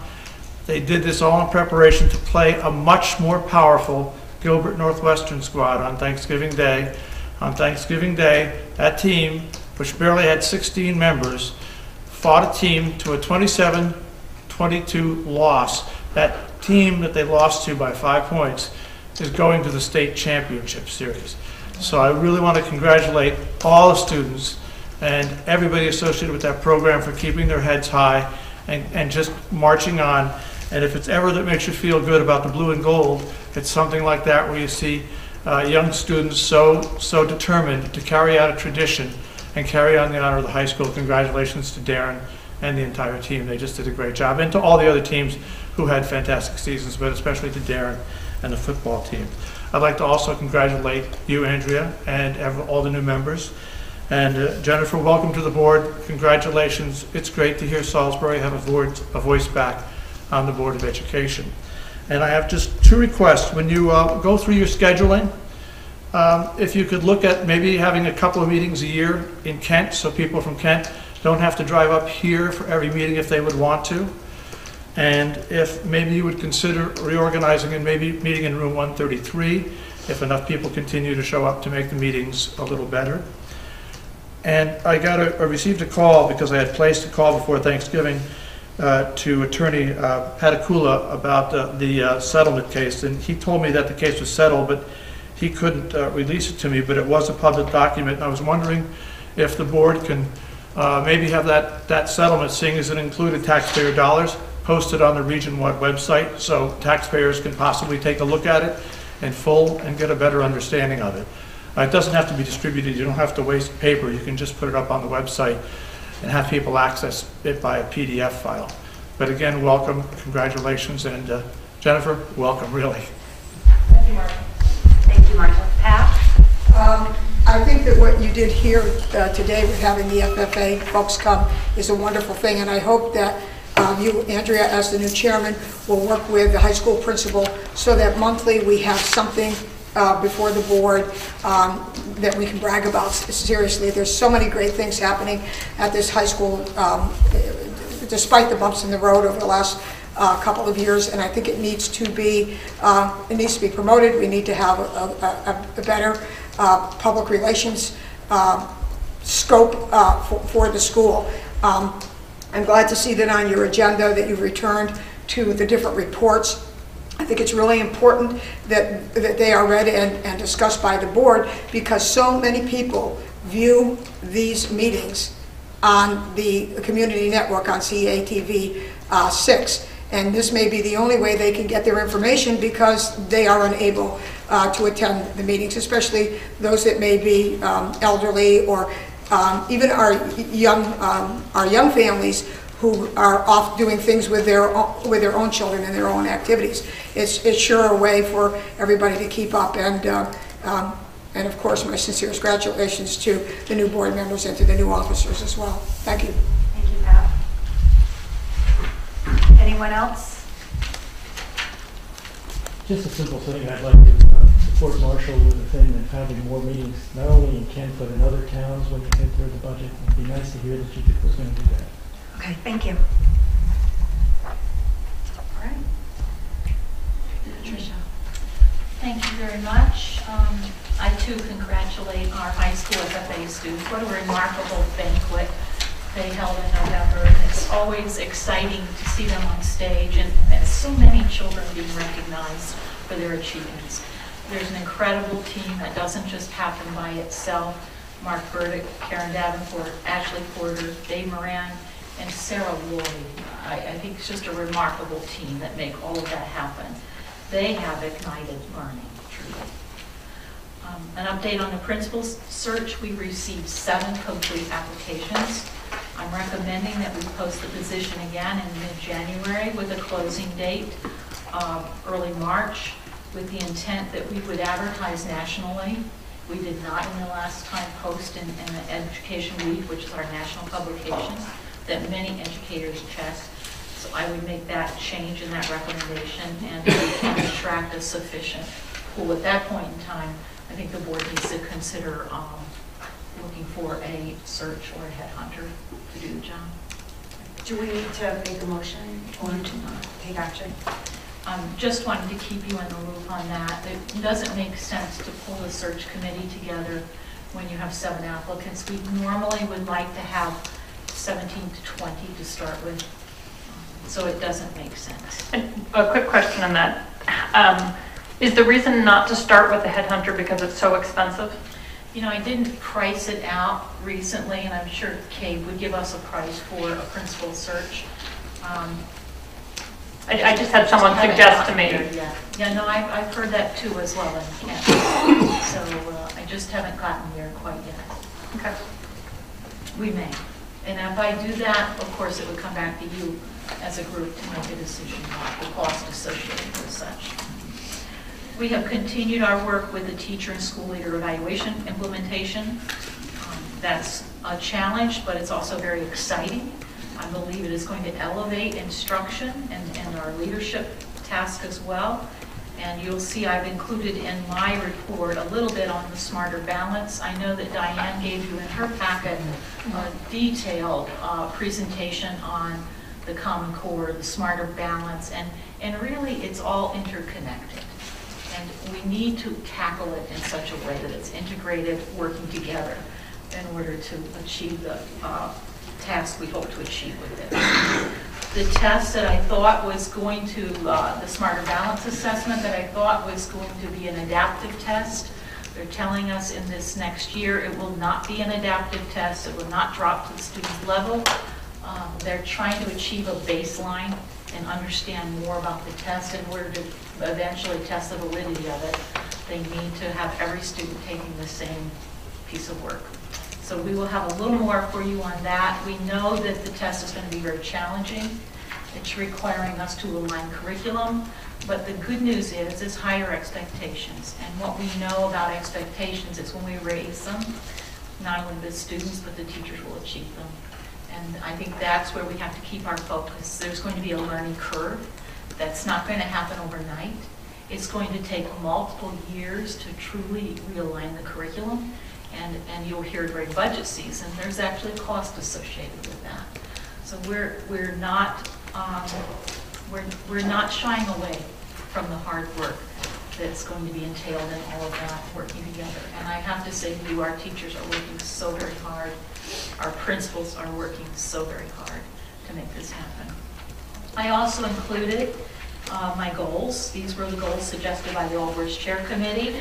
They did this all in preparation to play a much more powerful Gilbert Northwestern squad on Thanksgiving Day. On Thanksgiving Day, that team, which barely had 16 members, fought a team to a 27-22 loss. That team that they lost to by five points is going to the state championship series. So I really want to congratulate all the students and everybody associated with that program for keeping their heads high and, and just marching on. And if it's ever that makes you feel good about the blue and gold, it's something like that where you see uh, young students so, so determined to carry out a tradition and carry on the honor of the high school. Congratulations to Darren and the entire team. They just did a great job. And to all the other teams who had fantastic seasons, but especially to Darren and the football team. I'd like to also congratulate you, Andrea, and all the new members. And uh, Jennifer, welcome to the board. Congratulations. It's great to hear Salisbury have a voice, a voice back on the Board of Education. And I have just two requests. When you uh, go through your scheduling, um, if you could look at maybe having a couple of meetings a year in Kent, so people from Kent don't have to drive up here for every meeting if they would want to. And if maybe you would consider reorganizing and maybe meeting in room 133, if enough people continue to show up to make the meetings a little better. And I got a, I received a call, because I had placed a call before Thanksgiving, uh, to Attorney uh, Patakula about uh, the settlement case, and he told me that the case was settled, but he couldn't uh, release it to me, but it was a public document, and I was wondering if the board can uh, maybe have that, that settlement, seeing as it included taxpayer dollars, posted on the Region One website, so taxpayers can possibly take a look at it in full and get a better understanding of it. Uh, It doesn't have to be distributed, you don't have to waste paper, you can just put it up on the website and have people access it by a PDF file. But again, welcome, congratulations, and uh, Jennifer, welcome, really. Thank you, Martha. Thank you, Martha. Pat? Um, I think that what you did here uh, today with having the FFA folks come is a wonderful thing, and I hope that uh, you, Andrea, as the new chairman, will work with the high school principal so that monthly we have something uh, before the board um, that we can brag about seriously. There's so many great things happening at this high school, um, despite the bumps in the road over the last uh, couple of years, and I think it needs to be, uh, it needs to be promoted. We need to have a- a a- better uh, public relations uh, scope uh, for for the school. Um, I'm glad to see that on your agenda that you've returned to the different reports. I think it's really important that, that they are read and, and discussed by the board because so many people view these meetings on the community network on CATV uh, 6. And this may be the only way they can get their information because they are unable uh, to attend the meetings, especially those that may be um, elderly or um, even our young, um, our young families who are off doing things with their, o- with their own children and their own activities. It's, it's sure a way for everybody to keep up and, uh, um, and of course, my sincerest congratulations to the new board members and to the new officers as well. Thank you. Thank you, Pat. Anyone else? Just a simple thing, I'd like to uh, support Marshall with the thing of having more meetings, not only in Kent, but in other towns when you consider the budget. It'd be nice to hear that you was going to do that. Okay, thank you. All right. Thank you very much. Um, I too congratulate our high school FFA students. What a remarkable banquet they held in November. It's always exciting to see them on stage and, and so many children being recognized for their achievements. There's an incredible team that doesn't just happen by itself. Mark Burdick, Karen Davenport, Ashley Porter, Dave Moran, and Sarah Lloyd. I, I think it's just a remarkable team that make all of that happen. They have ignited learning, truly. Um, An update on the principal's search, we received seven complete applications. I'm recommending that we post the position again in mid-January with a closing date, uh, early March, with the intent that we would advertise nationally. We did not in the last time post in, in the Education Week, which is our national publication, that many educators checked. So I would make that change in that recommendation, and if we can attract a sufficient pool at that point in time, I think the board needs to consider um, looking for a search or a headhunter to do the job. Do we need to make a motion or do not. take action? Um, Just wanted to keep you in the loop on that. It doesn't make sense to pull a search committee together when you have seven applicants. We normally would like to have 17 to 20 to start with, so it doesn't make sense. And a quick question on that. Um, Is the reason not to start with the headhunter because it's so expensive? You know, I didn't price it out recently, and I'm sure Kate would give us a price for a principal search. Um, I I just had someone haven't suggest to me. there yet. Yeah, no, I've, I've heard that too as well, and, yeah. So uh, I just haven't gotten there quite yet. Okay. We may. And if I do that, of course, it would come back to you as a group to make a decision about the cost associated with such. We have continued our work with the teacher and school leader evaluation implementation. Um, That's a challenge, but it's also very exciting. I believe it is going to elevate instruction and, and our leadership task as well. And you'll see I've included in my report a little bit on the smarter balance. I know that Diane gave you in her packet a detailed uh, presentation on the Common Core, the smarter balance, and, and really, it's all interconnected. And we need to tackle it in such a way that it's integrated, working together in order to achieve the uh, task we hope to achieve with it. The test that I thought was going to, uh, the Smarter Balance Assessment that I thought was going to be an adaptive test, they're telling us in this next year it will not be an adaptive test, it will not drop to the student's level. Um, They're trying to achieve a baseline and understand more about the test in order to eventually test the validity of it. They need to have every student taking the same piece of work. So we will have a little more for you on that. We know that the test is going to be very challenging. It's requiring us to align curriculum, but the good news is, is higher expectations. And what we know about expectations is when we raise them, not only the students, but the teachers will achieve them. And I think that's where we have to keep our focus. There's going to be a learning curve. That's not going to happen overnight. It's going to take multiple years to truly realign the curriculum. And, and you'll hear during budget season, there's actually a cost associated with that. So we're, we're not, um, we're, we're not shying away from the hard work that's going to be entailed in all of that, working together. And I have to say to you, our teachers are working so very hard. Our principals are working so very hard to make this happen. I also included uh, my goals. These were the goals suggested by the All Chair Committee.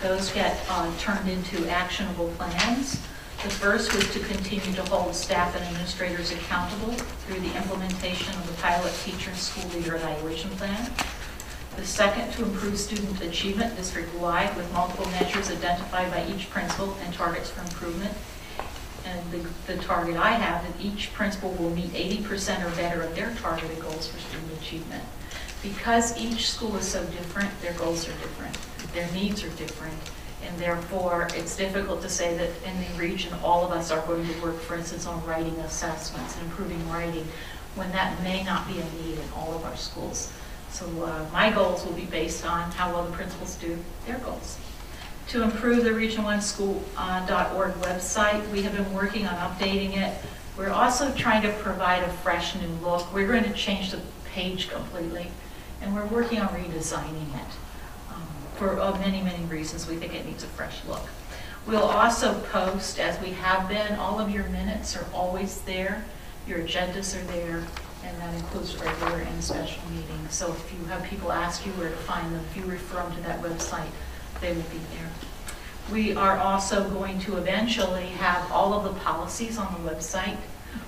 Those get uh, turned into actionable plans. The first was to continue to hold staff and administrators accountable through the implementation of the pilot teacher and school leader evaluation plan. The second, to improve student achievement district-wide with multiple measures identified by each principal and targets for improvement. And the, the target I have, that each principal will meet 80% or better of their targeted goals for student achievement. Because each school is so different, their goals are different, their needs are different, and therefore, it's difficult to say that in the region, all of us are going to work, for instance, on writing assessments and improving writing, when that may not be a need in all of our schools. So uh, my goals will be based on how well the principals do their goals. To improve the Region 1 School.org website, we have been working on updating it. We're also trying to provide a fresh new look. We're going to change the page completely, and we're working on redesigning it. Um, For uh, many, many reasons, we think it needs a fresh look. We'll also post, as we have been, all of your minutes are always there, your agendas are there, and that includes regular and special meetings. So if you have people ask you where to find them, if you refer them to that website, they will be there. We are also going to eventually have all of the policies on the website.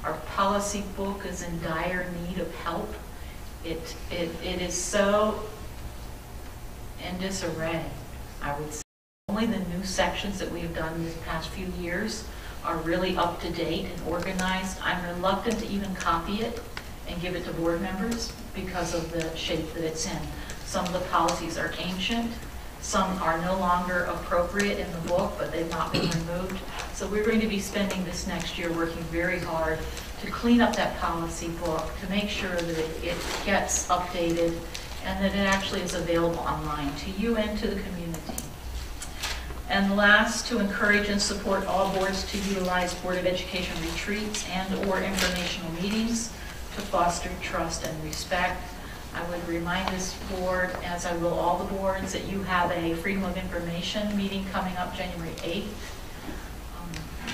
Our policy book is in dire need of help. It, it, it is so in disarray, I would say. Only the new sections that we have done the past few years are really up to date and organized. I'm reluctant to even copy it and give it to board members because of the shape that it's in. Some of the policies are ancient, some are no longer appropriate in the book, but they've not been removed. So we're going to be spending this next year working very hard to clean up that policy book, to make sure that it gets updated and that it actually is available online to you and to the community. And last, to encourage and support all boards to utilize Board of Education retreats and/or informational meetings to foster trust and respect. I would remind this board, as I will all the boards, that you have a Freedom of Information meeting coming up January 8th.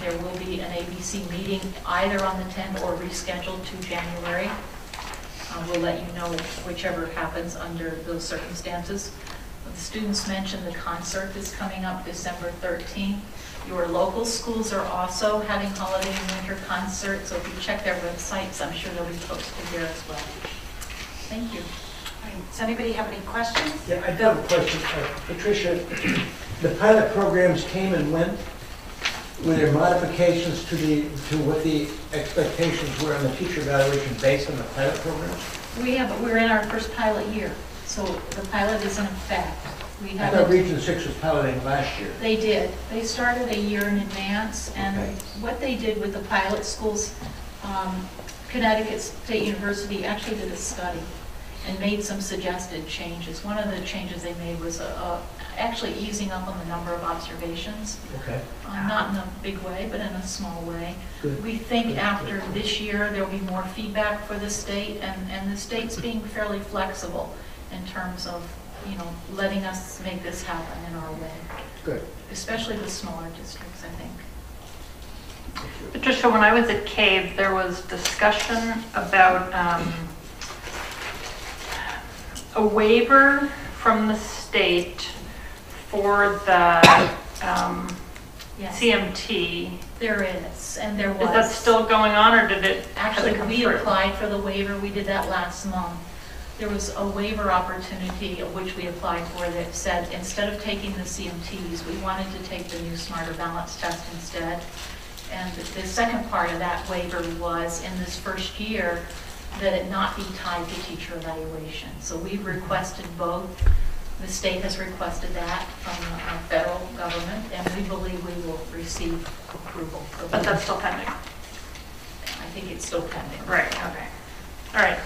There will be an ABC meeting either on the 10th or rescheduled to January. Uh, We'll let you know whichever happens under those circumstances. The students mentioned the concert is coming up December 13th. Your local schools are also having holiday and winter concerts, so if you check their websites, I'm sure they'll be posted there as well. Thank you. Does anybody have any questions? Yeah, I do have a question. Uh, Patricia, the pilot programs came and went. Were there modifications to the, to what the expectations were on the teacher evaluation based on the pilot programs? We have, we're in our first pilot year, so the pilot is in effect. We I thought haven't, Region Six was piloting last year. they did. They started a year in advance, and Okay. what they did with the pilot schools, um, Connecticut State University actually did a study and made some suggested changes. One of the changes they made was uh, uh, actually easing up on the number of observations. Okay. Uh, Not in a big way, but in a small way. Good. We think after this year, there'll be more feedback for the state, and, and the state's being fairly flexible in terms of, you know, letting us make this happen in our way, Good. especially the smaller districts, I think. Patricia, when I was at CABE, there was discussion about um, a waiver from the state for the um, Yes. CMT. There is, and there was. Is that still going on, or did it, Actually, come we through? applied for the waiver, we did that last month. There was a waiver opportunity of which we applied for that said, instead of taking the CMTs, we wanted to take the new Smarter Balance test instead. And the second part of that waiver was, in this first year, that it not be tied to teacher evaluation. So we've requested both. The state has requested that from the uh, federal government, and we believe we will receive approval. for But that's still pending. I think it's still pending. Right, okay. All right.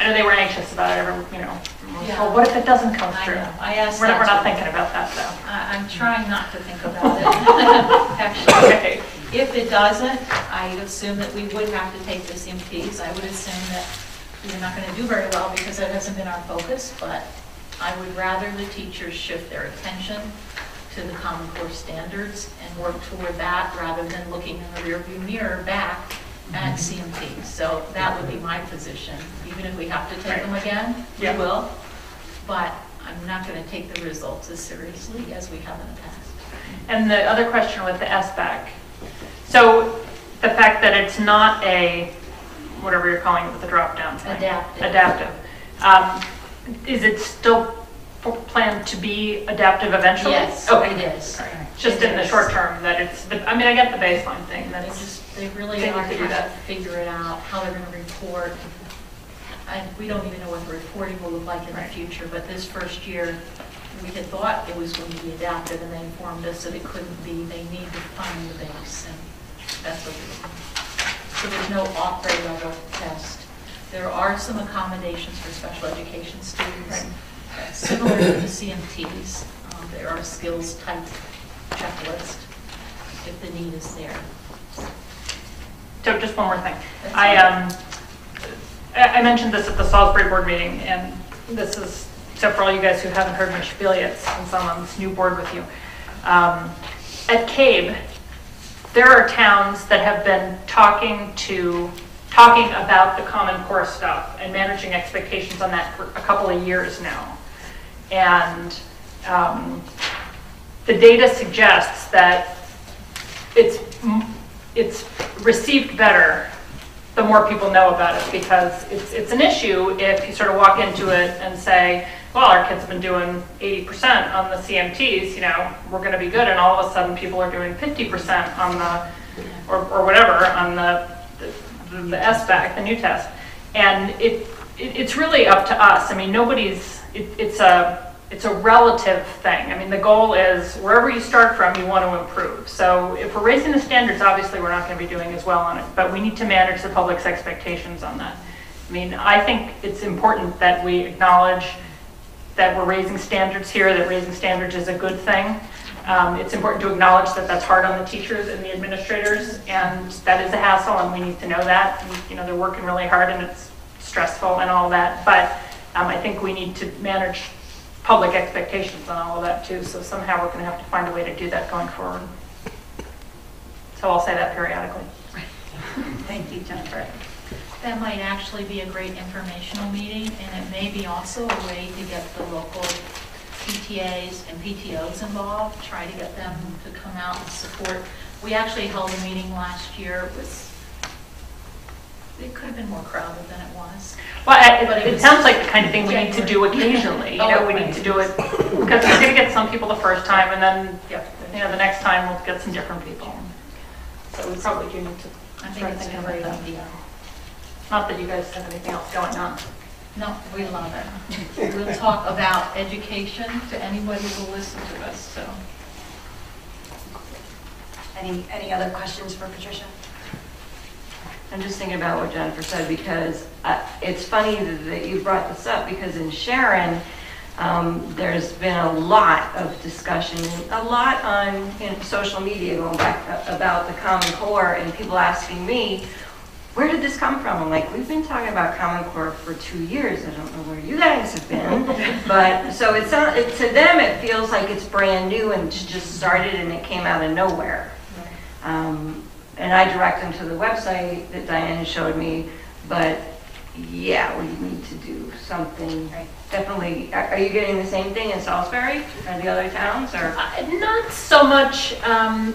I know they were anxious about it, you know, Yeah. well, what if it doesn't come I through? know. I asked We're not, that we're not thinking about that, though. I- I'm trying not to think about it. Actually, Okay. if it doesn't, I assume that we would have to take the CMTs. I would assume that we're not going to do very well because that hasn't been our focus, but I would rather the teachers shift their attention to the Common Core standards and work toward that rather than looking in the rearview mirror back at CMT. So that would be my position. Even if we have to take them again, we Yeah. will. But I'm not going to take the results as seriously as we have in the past. And the other question with the SBAC, so the fact that it's not a, whatever you're calling it with the drop-down thing. Adaptive. Adaptive. Um, Is it still p- planned to be adaptive eventually? Yes, Okay. it is. Just in the short term, that it's, I mean, I get the baseline thing, They that's, just, they really They are to do trying to that. figure it out, how they're gonna report. And we don't even know what the reporting will look like in the Right. future, but this first year, we had thought it was going to be adaptive, and they informed us that it couldn't be, they need to find the base, and that's what they're doing. So there's no off-grade level test. There are some accommodations for special education students, uh, similar to the CMTs. Um, There are skills type checklist, if the need is there. so just one more thing. That's I, um, I I mentioned this at the Salisbury board meeting, and this is, except for all you guys who haven't heard my spiel since I'm on this new board with you. Um, At CABE, there are towns that have been talking to, talking about the Common Core stuff and managing expectations on that for a couple of years now. And um, the data suggests that it's, it's received better the more people know about it, because it's, it's an issue if you sort of walk into it and say, well, our kids have been doing 80% on the CMTs, you know, we're gonna be good, and all of a sudden, people are doing 50% on the, or, or whatever, on the, the, the SBAC, the new test. And it, it, it's really up to us, I mean, nobody's, it, it's a, it's a relative thing. I mean, the goal is wherever you start from, you want to improve. So if we're raising the standards, obviously, we're not going to be doing as well on it, but we need to manage the public's expectations on that. I mean, I think it's important that we acknowledge that we're raising standards here, that raising standards is a good thing. Um, It's important to acknowledge that that's hard on the teachers and the administrators, and that is a hassle, and we need to know that. And, You know, they're working really hard, and it's stressful and all that, but um, I think we need to manage public expectations on all of that too, so somehow we're going to have to find a way to do that going forward. So I'll say that periodically. Thank you, Jennifer. That might actually be a great informational meeting, and it may be also a way to get the local PTAs and PTOs involved, try to get them to come out and support. We actually held a meeting last year, it was, it could have been more crowded than it was. Well, it, it it sounds like the kind of thing we need to do occasionally, you oh, know, Oh, we need to do it, because we're gonna get some people the first time, and then, you know, the next time we'll get some different people. So we probably do need to I think it's a thinking great about that. idea. Not that you guys have anything else going on. No, we love it. We'll talk about education to anybody who will listen to us, so. Any, any other questions for Patricia? I'm just thinking about what Jennifer said, because uh, it's funny that you brought this up, because in Sharon, um, there's been a lot of discussion, a lot on, in social media going back about the Common Core, and people asking me, where did this come from? I'm like, we've been talking about Common Core for two years, I don't know where you guys have been. But, so it's, not- it- to them, it feels like it's brand new and just started and it came out of nowhere. Um, And I direct them to the website that Diane showed me, but yeah, we need to do something. Definitely, are are you getting the same thing in Salisbury or the other towns, or? Uh, Not so much um,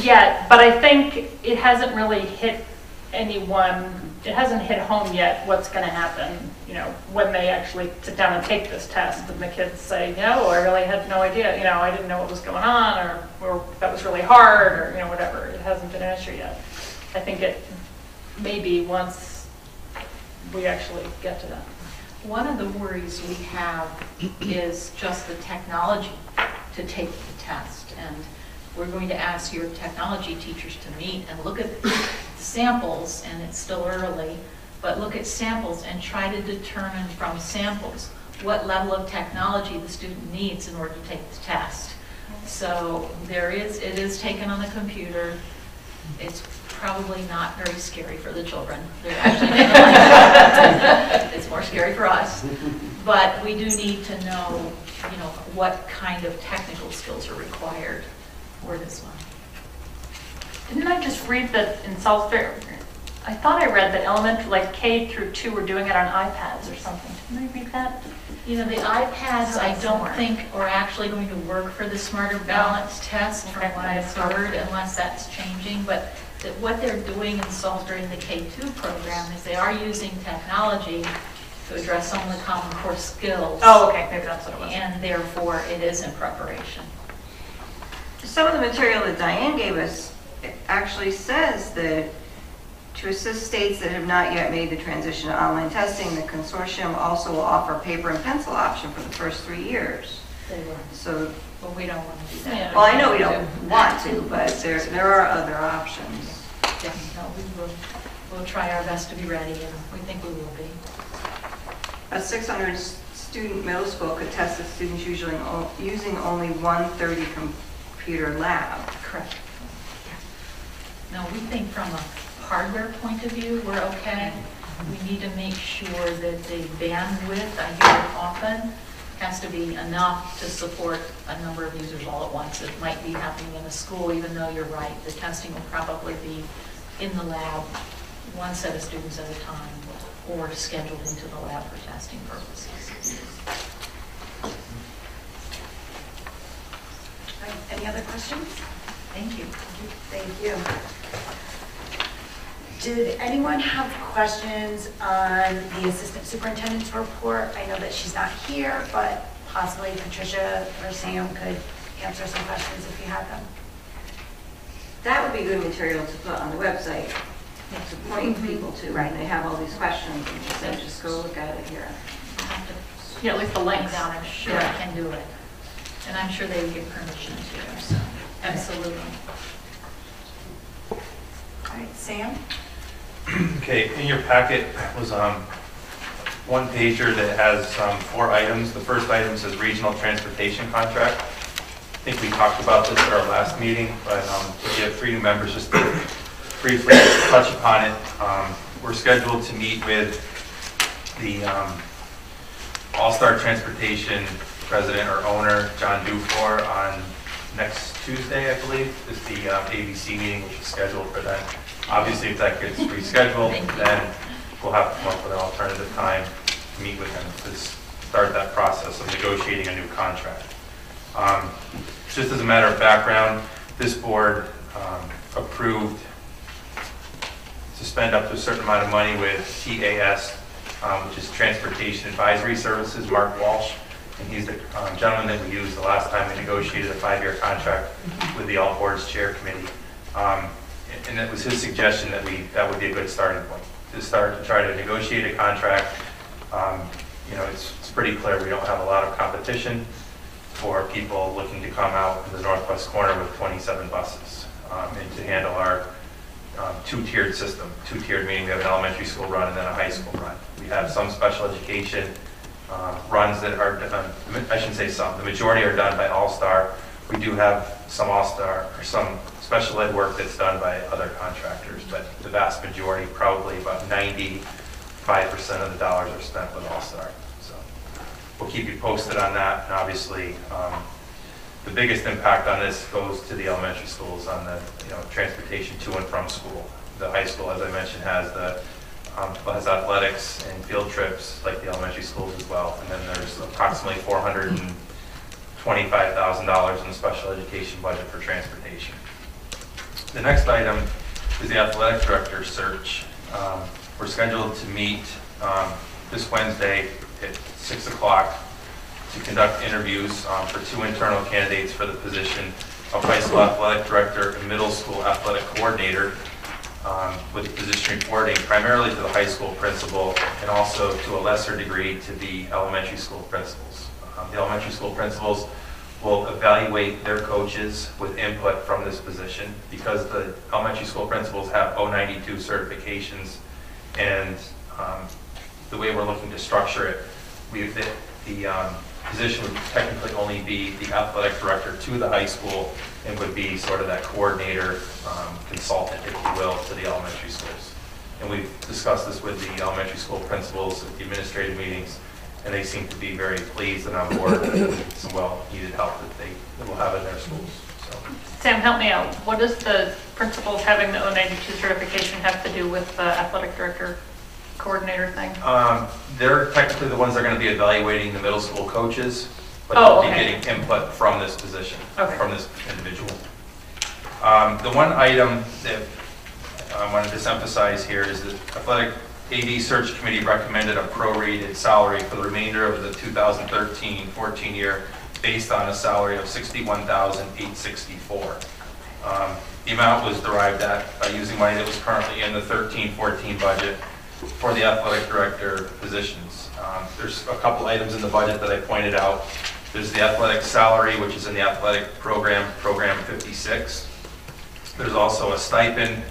yet, but I think it hasn't really hit anyone, it hasn't hit home yet what's going to happen, you know, when they actually sit down and take this test, and the kids say, no, oh, I really had no idea, you know, I didn't know what was going on, or, or that was really hard, or, you know, whatever, it hasn't been an issue yet. I think it, maybe once we actually get to that. One of the worries we have is just the technology to take the test. And we're going to ask your technology teachers to meet and look at samples, and it's still early, but look at samples and try to determine from samples what level of technology the student needs in order to take the test. So there is, it is taken on the computer. It's probably not very scary for the children. It's more scary for us. But we do need to know, you know, what kind of technical skills are required for this one. Didn't I just read that in Salisbury, I thought I read that elementary, like K through two were doing it on iPads or something. Didn't I read that? You know, the iPads, I don't think are actually going to work for the Smarter Balance test from what I've heard, unless that's changing. But that what they're doing in Salisbury in the K-2 program is they are using technology to address some of the Common Core skills. Oh, okay, maybe that's what it was. And therefore, it is in preparation. Some of the material that Diane gave us it actually says that to assist states that have not yet made the transition to online testing, the consortium also will offer a paper and pencil option for the first three years. They will. So, But we don't want to do that. well, I know we don't want to, but there, there are other options. Yeah, no, we will, we'll try our best to be ready, and we think we will be. A 600-student middle school could test the students usually o- using only one 30-computer lab. Correct. No, we think from a hardware point of view, we're okay. We need to make sure that the bandwidth, I hear it often, has to be enough to support a number of users all at once. It might be happening in a school, even though you're right, the testing will probably be in the lab, one set of students at a time, or scheduled into the lab for testing purposes. Any other questions? Thank you. Thank you. Did anyone have questions on the assistant superintendent's report? I know that she's not here, but possibly Patricia or Sam could answer some questions if you have them. That would be good material to put on the website, to point mm-hmm. people to, right? They have all these questions, and just say, just go look at it here. Yeah, at least the links. down, I'm sure I can do it. And I'm sure they would give permission to, so, absolutely. All right, Sam? Okay, in your packet was um, one pager that has um, four items. The first item says regional transportation contract. I think we talked about this at our last meeting, but um, we have three new members, just to briefly touch upon it. Um, We're scheduled to meet with the um, All-Star Transportation President or owner, John Dufour, on next Tuesday, I believe, is the um, ABC meeting, which is scheduled for then. Obviously, if that gets rescheduled, then we'll have to come up with an alternative time to meet with them to start that process of negotiating a new contract. Um, Just as a matter of background, this board um, approved to spend up to a certain amount of money with TAS, um, which is Transportation Advisory Services, Mark Walsh. And he's the um, gentleman that we used the last time we negotiated a five-year contract with the All Boards Chair Committee. Um, And it was his suggestion that we, that would be a good starting point, to start to try to negotiate a contract. Um, You know, it's, it's pretty clear we don't have a lot of competition for people looking to come out in the northwest corner with 27 buses um, and to handle our um, two-tiered system. Two-tiered meaning we have an elementary school run and then a high school run. We have some special education uh, runs that are, um, I shouldn't say some, the majority are done by All-Star. We do have some All-Star, or some special ed work that's done by other contractors, but the vast majority, probably about 95% of the dollars are spent with All-Star. So we'll keep you posted on that, and obviously, um, the biggest impact on this goes to the elementary schools on the, you know, transportation to and from school. The high school, as I mentioned, has the, um, has athletics and field trips like the elementary schools as well. And then there's approximately four hundred and twenty-five thousand dollars in the special education budget for transportation. The next item is the athletic director search. Um, We're scheduled to meet um, this Wednesday at six o'clock to conduct interviews um, for two internal candidates for the position of high school athletic director and middle school athletic coordinator, um, with the position reporting primarily to the high school principal and also to a lesser degree to the elementary school principals. Um, The elementary school principals will evaluate their coaches with input from this position because the elementary school principals have 092 certifications and um, the way we're looking to structure it, we, the, the um, position would technically only be the athletic director to the high school and would be sort of that coordinator, um, consultant, if you will, to the elementary schools. And we've discussed this with the elementary school principals at the administrative meetings, and they seem to be very pleased and on board with some well-needed help that they will have in their schools, so. Sam, help me out. What does the principals having the 092 certification have to do with the athletic director coordinator thing? Um, They're technically the ones that are going to be evaluating the middle school coaches, but Oh, they'll be okay. getting input from this position, Okay. from this individual. Um, The one item that I want to just emphasize here is that Athletic AD Search Committee recommended a prorated salary for the remainder of the 2013-14 year based on a salary of $61,864. Um, The amount was derived at, by using money that was currently in the 13-14 budget for the athletic director positions. Um, There's a couple items in the budget that I pointed out. There's the athletic salary, which is in the athletic program, Program 56. There's also a stipend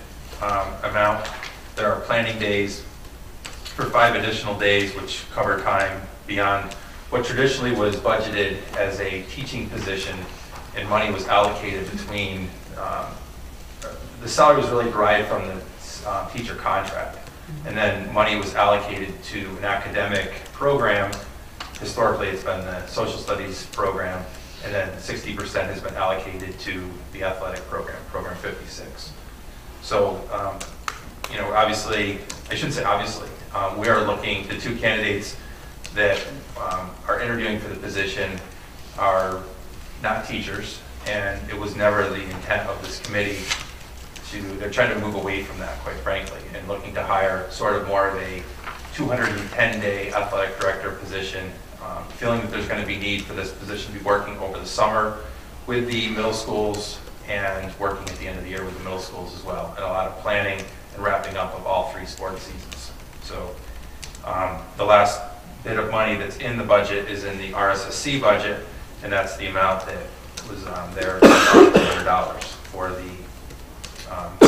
um, amount. There are planning days for five additional days, which cover time beyond what traditionally was budgeted as a teaching position, and money was allocated between, um, the salary was really derived from the uh, teacher contract. And then money was allocated to an academic program. Historically, it's been the social studies program, and then 60% has been allocated to the athletic program, Program 56. So, um, you know, obviously, I shouldn't say obviously, um, we are looking, the two candidates that um, are interviewing for the position are not teachers, and it was never the intent of this committee to, they're trying to move away from that, quite frankly, and looking to hire sort of more of a 210-day athletic director position, um, feeling that there's going to be need for this position to be working over the summer with the middle schools and working at the end of the year with the middle schools as well, and a lot of planning and wrapping up of all three sports seasons. So um, the last bit of money that's in the budget is in the RSSC budget, and that's the amount that was um, there, $200 for the um,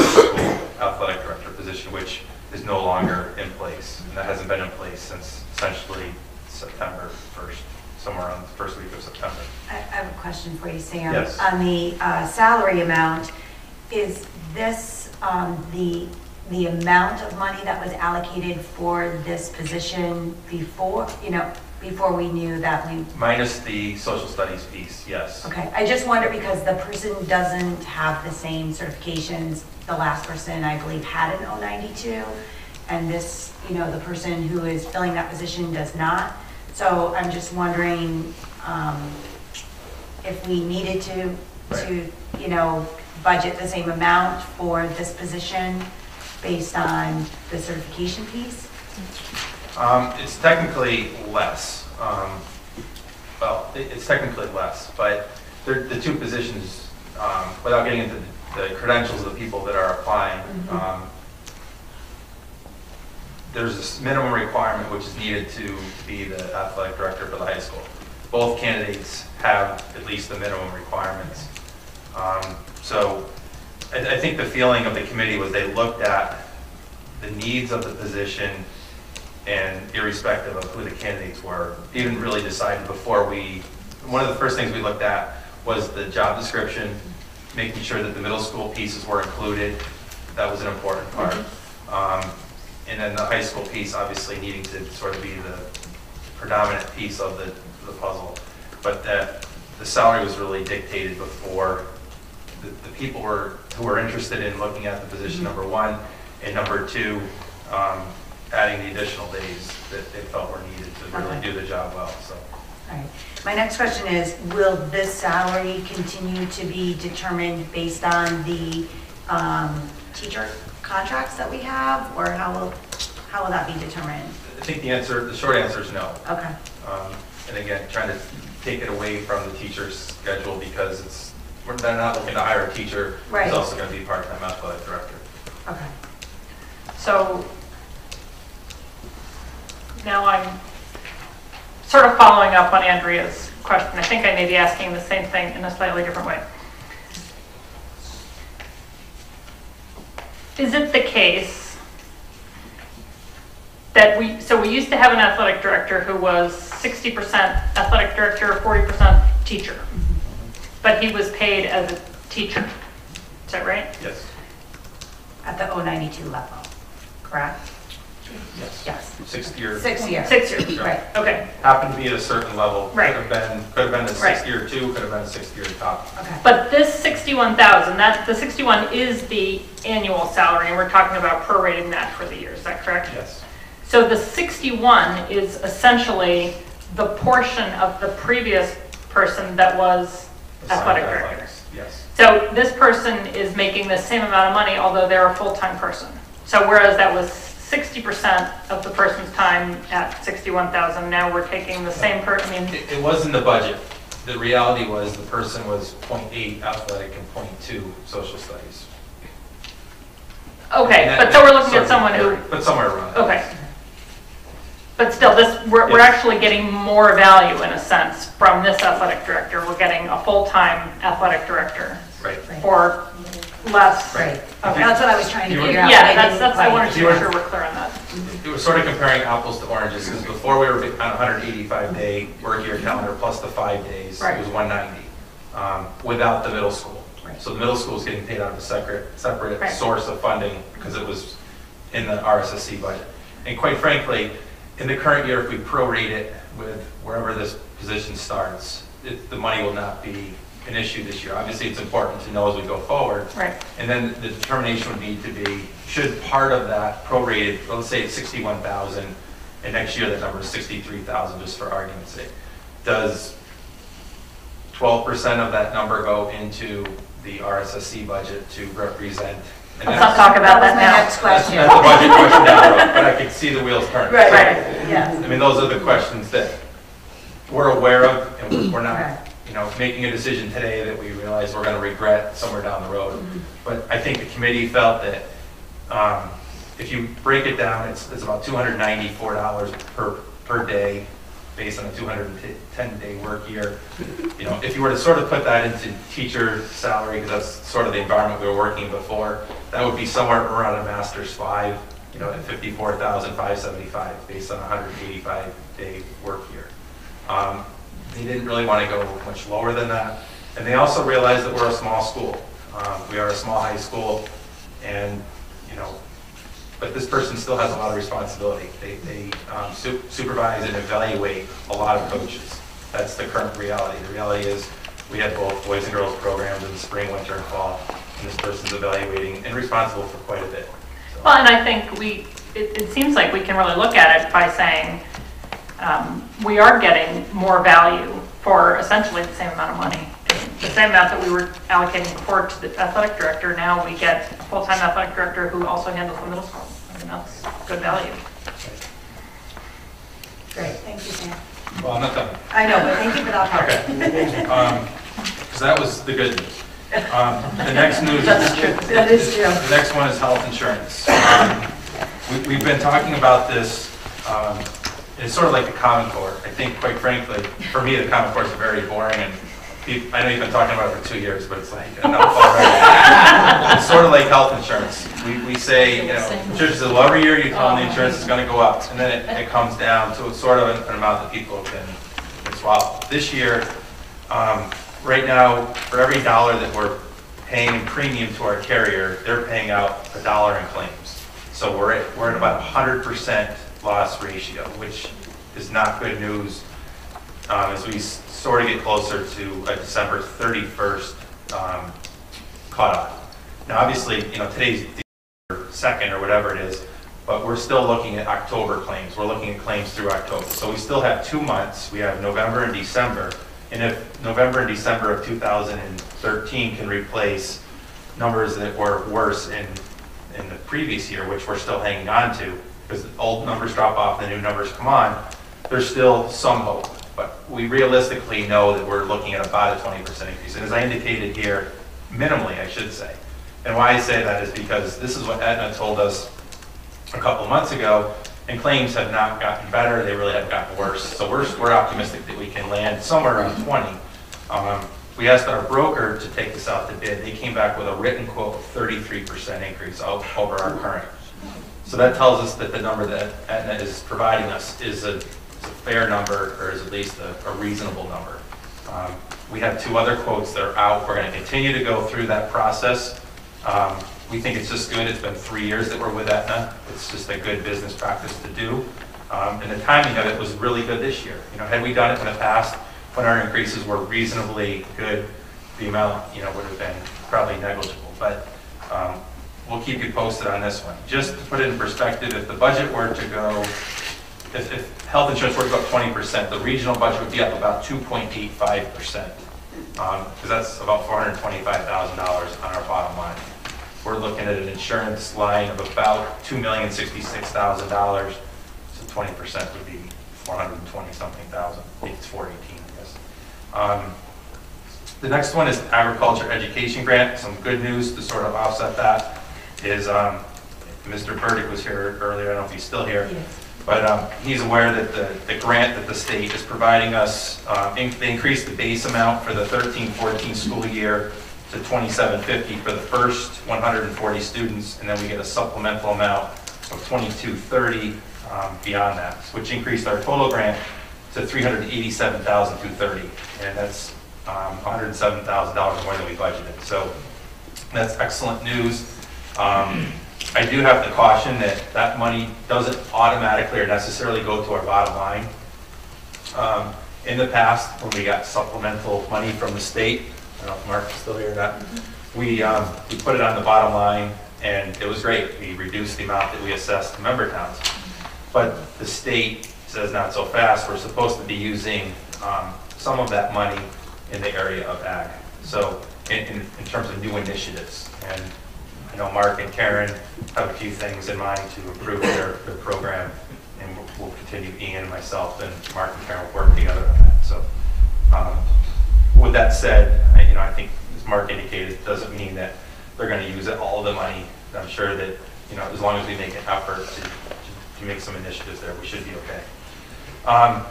athletic director position, which is no longer in place. And that hasn't been in place since essentially September 1st. somewhere around the first week of September. I I have a question for you, Sam. Yes. On the uh, salary amount, is this um, the, the amount of money that was allocated for this position before, you know, before we knew that we, Minus the social studies piece, yes. okay. I just wonder because the person doesn't have the same certifications. The last person, I believe, had an 092, and this, you know, the person who is filling that position does not. So I'm just wondering um, if we needed to, to, you know, budget the same amount for this position based on the certification piece? Um, It's technically less. Um, Well, it- it's technically less, but the two positions, um, without getting into the credentials of the people that are applying, um, there's this minimum requirement which is needed to be the athletic director for the high school. Both candidates have at least the minimum requirements. Um, So I, I think the feeling of the committee was they looked at the needs of the position and irrespective of who the candidates were, even really decided before we, one of the first things we looked at was the job description, making sure that the middle school pieces were included. That was an important part. Um, And then the high school piece, obviously needing to sort of be the predominant piece of the, the puzzle. But that, the salary was really dictated before the, the people were, who were interested in looking at the position, number one, and number two, um, adding the additional days that they felt were needed to really Okay. do the job well, so. All right. My next question is, will this salary continue to be determined based on the um, teacher contracts that we have? Or how will, how will that be determined? I think the answer, the short answer is no. Okay. Um, And again, trying to take it away from the teacher's schedule because it's, we're they're not looking to hire a teacher Right. who's also going to be part-time athletic director. Okay. So now I'm sort of following up on Andrea's question. I think I may be asking the same thing in a slightly different way. Is it the case that we, so we used to have an athletic director who was 60% athletic director, 40% teacher, but he was paid as a teacher? Is that right? Yes. At the 092 level, correct? Yes. Yes. Sixth year. Six years. Six years, Yeah. Right. Okay. Happened to be at a certain level. Right. Could have been, could have been a Right. sixth year two, could have been a sixth year top. Okay. But this 61,000, that, the 61 is the annual salary, and we're talking about prorating that for the year, is that correct? Yes. So the 61 is essentially the portion of the previous person that was Assigned athletic director. athletics, Yes. So this person is making the same amount of money, although they're a full-time person. So whereas that was 60% of the person's time at 61,000, now we're taking the same per, I mean, It, it was in the budget. The reality was the person was .8 athletic and .2 social studies. okay, but so we're looking at someone who But somewhere around. that. Okay. But still, this, we're, we're Yes. actually getting more value in a sense from this athletic director. We're getting a full-time athletic director Right. for less. Right. Okay. That's what I was trying to You figure out. Yeah, but I that's, didn't that's, I quite- wanted to make sure we're clear on that. It was sort of comparing apples to oranges, because before we were on a 185-day work year calendar plus the five days, Right. it was 190, um, without the middle school. Right. So the middle school is getting paid out of a separate, separate Right. source of funding, because it was in the RSSC budget. And quite frankly, in the current year, if we prorate it with wherever this position starts, it- the money will not be an issue this year. Obviously, it's important to know as we go forward, Right. and then the determination would need to be, should part of that prorated, well, let's say it's 61,000, and next year that number is 63,000, just for argument's sake. Does 12% of that number go into the RSSC budget to represent? and Let's that's- not talk about That was that my now. next That's question. that's a budget question down the road, but I can see the wheels turning. Right, So, right, yes. I mean, those are the questions that we're aware of, and we're Right. You know, making a decision today that we realize we're gonna regret somewhere down the road. But I think the committee felt that, um, if you break it down, it's, it's about two hundred ninety-four dollars per, per day, based on a two hundred and ten day work year. You know, if you were to sort of put that into teacher salary, because that's sort of the environment we were working before, that would be somewhere around a master's five, you know, at fifty-four thousand five seventy-five, based on a hundred and eighty-five day work year. Um, He didn't really want to go much lower than that. And they also realized that we're a small school. Um, We are a small high school, and, you know, but this person still has a lot of responsibility. They they um, su- supervise and evaluate a lot of coaches. That's the current reality. The reality is, we have both boys and girls programs in the spring, winter, and fall, and this person's evaluating and responsible for quite a bit. Well, and I think we, it, it seems like we can really look at it by saying, um, we are getting more value for essentially the same amount of money. The same amount that we were allocating before to the athletic director, now we get a full-time athletic director who also handles the middle school. I mean, that's good value. Great, thank you, Sam. Well, I'm not done. I know, but thank you for that part. Okay. Um, So that was the good news. Um, The next news. That's true. That is true. The next one is health insurance. Um, we- We've been talking about this, um, it's sort of like the Common Core. I think, quite frankly, for me, the Common Core is very boring, and I know you've been talking about it for two years, but it's like enough already. It's sort of like health insurance. We we say, you know, is, well, every year you tell them the insurance is going to go up, and then it- it comes down to sort of an amount that people can can swallow. This year, um, right now, for every dollar that we're paying in premium to our carrier, they're paying out a dollar in claims. So we're at, we're at about hundred percent loss ratio, which is not good news um, as we sort of get closer to a December thirty-first, um, cutoff. Now, obviously, you know, today's December second or whatever it is, but we're still looking at October claims. We're looking at claims through October. So we still have two months. We have November and December. And if November and December of 2013 can replace numbers that were worse in, in the previous year, which we're still hanging on to, because old numbers drop off, and the new numbers come on, there's still some hope. But we realistically know that we're looking at about a 20% increase. And as I indicated here, minimally, I should say. And why I say that is because this is what Aetna told us a couple months ago, and claims have not gotten better, they really have gotten worse. So we're, we're optimistic that we can land somewhere around 20. Um, We asked our broker to take this out to bid, they came back with a written quote of 33% increase over our current. So that tells us that the number that Aetna is providing us is a, is a fair number, or is at least a a reasonable number. Um, We have two other quotes that are out, we're gonna continue to go through that process. Um, We think it's just good, it's been three years that we're with Aetna, it's just a good business practice to do. Um, And the timing of it was really good this year. You know, had we done it in the past, when our increases were reasonably good, the amount, you know, would have been probably negligible. But um, we'll keep you posted on this one. Just to put it in perspective, if the budget were to go, if, if health insurance were to go up 20%, the regional budget would be up about 2.85%. Because that's about $425,000 on our bottom line. We're looking at an insurance line of about $2,066,000. So 20% would be 420 something thousand. It's 418, I guess. Um, The next one is agriculture education grant. Some good news to sort of offset that is, um, Mr. Burdick was here earlier, I don't know if he's still here. But um, he's aware that the, the grant that the state is providing us, um, in- they increased the base amount for the 13-14 school year to 2750 for the first 140 students, and then we get a supplemental amount of 2230 um, beyond that, which increased our total grant to 387,230, and that's um, $107,000 more than we budgeted. So that's excellent news. Um, I do have to caution that that money doesn't automatically or necessarily go to our bottom line. Um, In the past, when we got supplemental money from the state, I don't know if Mark is still here or not, we, um, we put it on the bottom line, and it was great. We reduced the amount that we assessed to member towns. But the state says not so fast, we're supposed to be using um, some of that money in the area of ag. So in, in in terms of new initiatives. And I know Mark and Karen have a few things in mind to improve their, their program, and we'll- continue, Ian, and myself, and Mark and Karen will work together on that. So um, with that said, I- you know, I think, as Mark indicated, it doesn't mean that they're going to use it, all the money. I'm sure that, you know, as long as we make an effort to, to- to make some initiatives there, we should be okay. Um,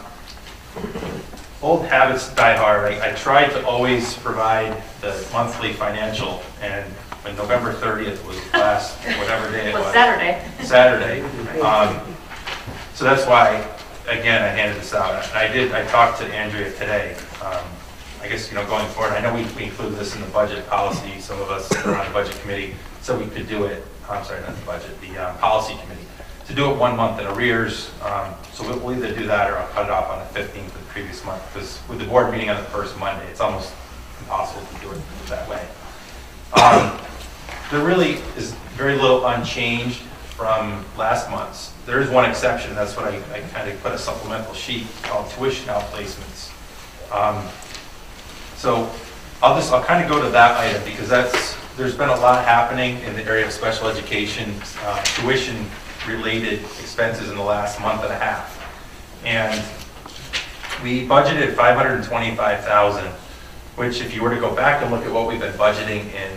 Old habits die hard. I, I try to always provide the monthly financial, and when November 30th was last, whatever day it was. Was Saturday. Saturday. Um, So that's why, again, I handed this out, and I did, I talked to Andrea today. Um, I guess, you know, going forward, I know we we include this in the budget policy, some of us are on the budget committee, so we could do it, I'm sorry, not the budget, the um, policy committee, to do it one month in arrears. Um, So we'll we'll either do that or I'll cut it off on the 15th of the previous month, because with the board meeting on the first Monday, it's almost impossible to do it that way. Um, There really is very little unchanged from last month's. There is one exception, that's what I, I kind of put a supplemental sheet called tuition outplacements. Um, So I'll just, I'll kind of go to that item because that's, there's been a lot happening in the area of special education, uh, tuition-related expenses in the last month and a half. And we budgeted 525,000, which if you were to go back and look at what we've been budgeting in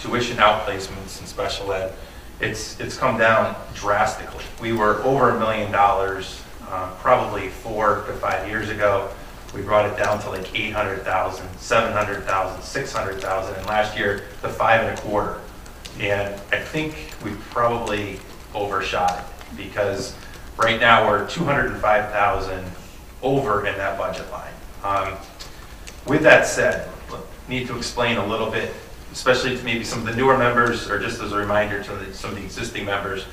tuition outplacements and special ed, it's, it's come down drastically. We were over a million dollars, uh, probably four to five years ago. We brought it down to like 800,000, 700,000, 600,000, and last year to five and a quarter. And I think we probably overshot it because right now we're 205,000 over in that budget line. Um, With that said, need to explain a little bit, especially to maybe some of the newer members, or just as a reminder to the- some of the existing members,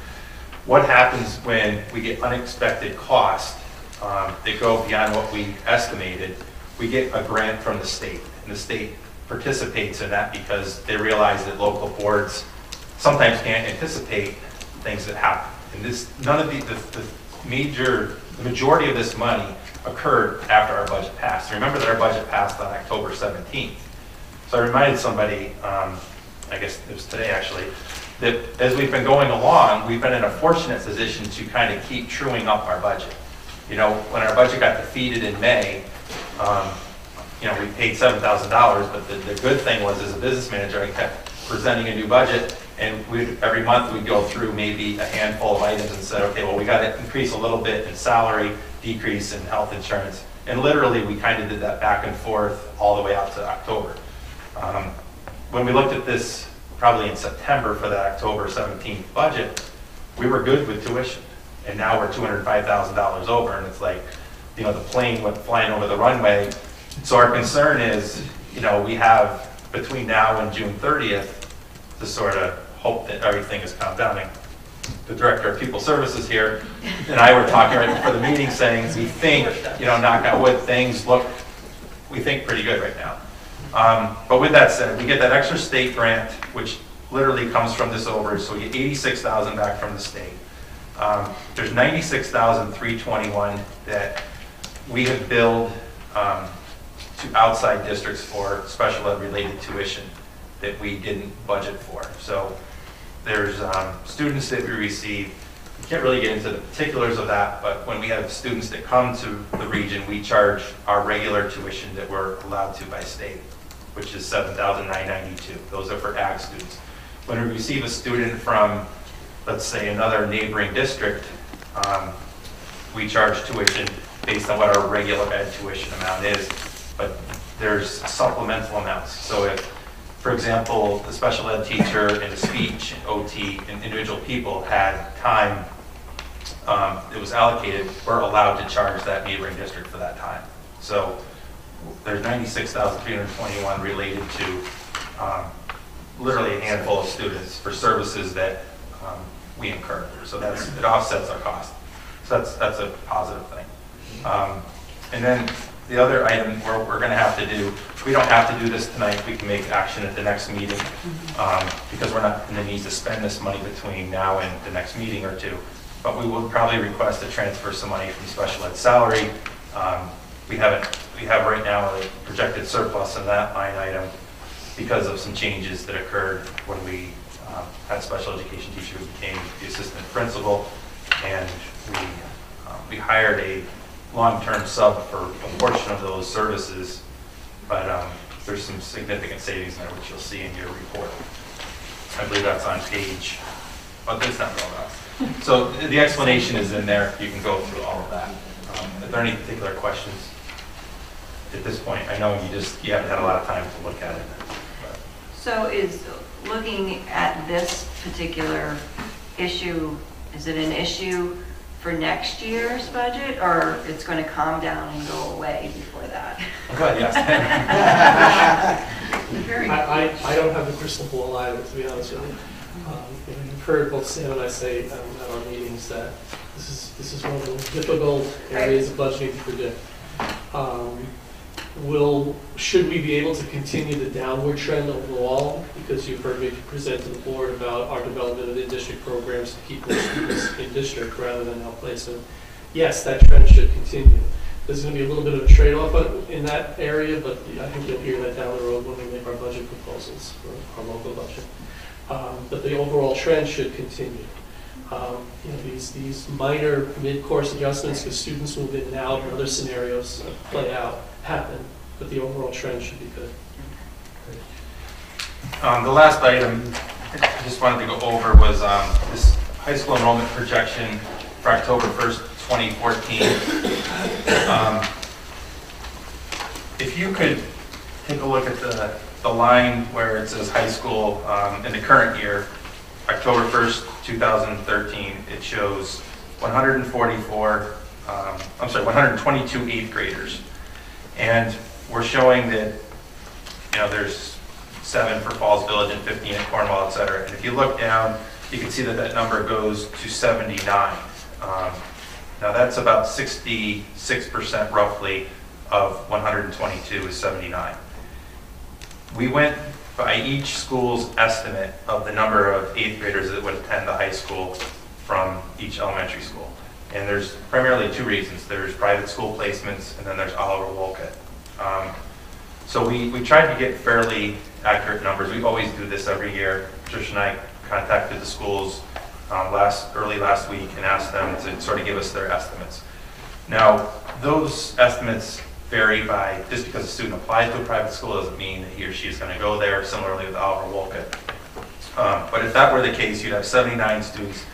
what happens when we get unexpected costs um, that go beyond what we estimated? We get a grant from the state, and the state participates in that because they realize that local boards sometimes can't anticipate things that happen. And this, none of the, the the major, the majority of this money occurred after our budget passed. Remember that our budget passed on October 17th. So I reminded somebody, um, I guess it was today actually, that as we've been going along, we've been in a fortunate position to kind of keep truing up our budget. You know, when our budget got defeated in May, um, you know, we paid $7,000, but the, the good thing was, as a business manager, I kept presenting a new budget, and we'd, every month we'd go through maybe a handful of items and said, okay, well, we got to increase a little bit in salary, decrease in health insurance. And literally, we kind of did that back and forth all the way out to October. Um, When we looked at this probably in September for that October 17th budget, we were good with tuition. And now we're $205,000 over, and it's like, you know, the plane went flying over the runway. So our concern is, you know, we have between now and June 30th to sort of hope that everything is calmed down. The Director of People Services here and I were talking right before the meeting saying, we think, you know, knock on wood, things look, we think pretty good right now. Um, But with that said, we get that extra state grant, which literally comes from this over, so we get 86,000 back from the state. Um, There's 96,321 that we have billed um, to outside districts for special ed related tuition that we didn't budget for. So there's um, students that we receive, we can't really get into the particulars of that, but when we have students that come to the region, we charge our regular tuition that we're allowed to by state, which is 7,992. Those are for ag students. When we receive a student from, let's say, another neighboring district, um, we charge tuition based on what our regular ed tuition amount is, but there's supplemental amounts. So if, for example, the special ed teacher in speech, OT, and individual people had time um, was allocated, we're allowed to charge that neighboring district for that time. So there's 96,321 related to um, literally a handful of students for services that um, we incur. So that's, it offsets our cost. So that's, that's a positive thing. Um, And then the other item we're, we're gonna have to do, we don't have to do this tonight, we can make action at the next meeting, um, because we're not in the need to spend this money between now and the next meeting or two. But we will probably request to transfer some money from special ed salary. Um, We haven't, we have right now a projected surplus in that line item because of some changes that occurred when we um, had a special education teacher who became the assistant principal, and we, um, we hired a long-term sub for a portion of those services, but um, there's some significant savings there, which you'll see in your report. I believe that's on page, but that's not all that. So the explanation is in there, you can go through all of that. Um, Are there any particular questions at this point? I know you just, you haven't had a lot of time to look at it. but- So is, looking at this particular issue, is it an issue for next year's budget, or it's going to calm down and go away before that? I'm glad you asked. Very I, I, I don't have the crystal ball either, to be honest with you. Um, you know, You've heard both Sam and I say um, at our meetings that this is, this is one of the most difficult areas of budgeting to predict. Um, Will, should we be able to continue the downward trend overall? Because you've heard me present to the board about our development of in-district programs to keep more students in district rather than outplacement. Yes, that trend should continue. There's going to be a little bit of a trade-off in that area, but I think you'll hear that down the road when we make our budget proposals for our local budget. Um, But the overall trend should continue. Um, You know, these, these minor mid-course adjustments, because students move in out and other scenarios play out, happen, but the overall trend should be good. Um, The last item I just wanted to go over was um, this high school enrollment projection for October 1st, 2014. Um, If you could take a look at the, the line where it says high school um, in the current year, October 1st, 2013, it shows 144, um, I'm sorry, 122 eighth graders. And we're showing that, you know, there's seven for Falls Village and 15 at Cornwall, et cetera. And if you look down, you can see that that number goes to 79. Um, Now, that's about 66% roughly of 122 is 79. We went by each school's estimate of the number of eighth graders that would attend the high school from each elementary school. And there's primarily two reasons. There's private school placements, and then there's Oliver Wolcott. Um, So we, we tried to get fairly accurate numbers. We always do this every year. Trish and I contacted the schools um, last, early last week and asked them to sort of give us their estimates. Now, those estimates vary by, just because a student applied to a private school doesn't mean that he or she is going to go there, similarly with Oliver Wolcott. Um, But if that were the case, you'd have 79 students.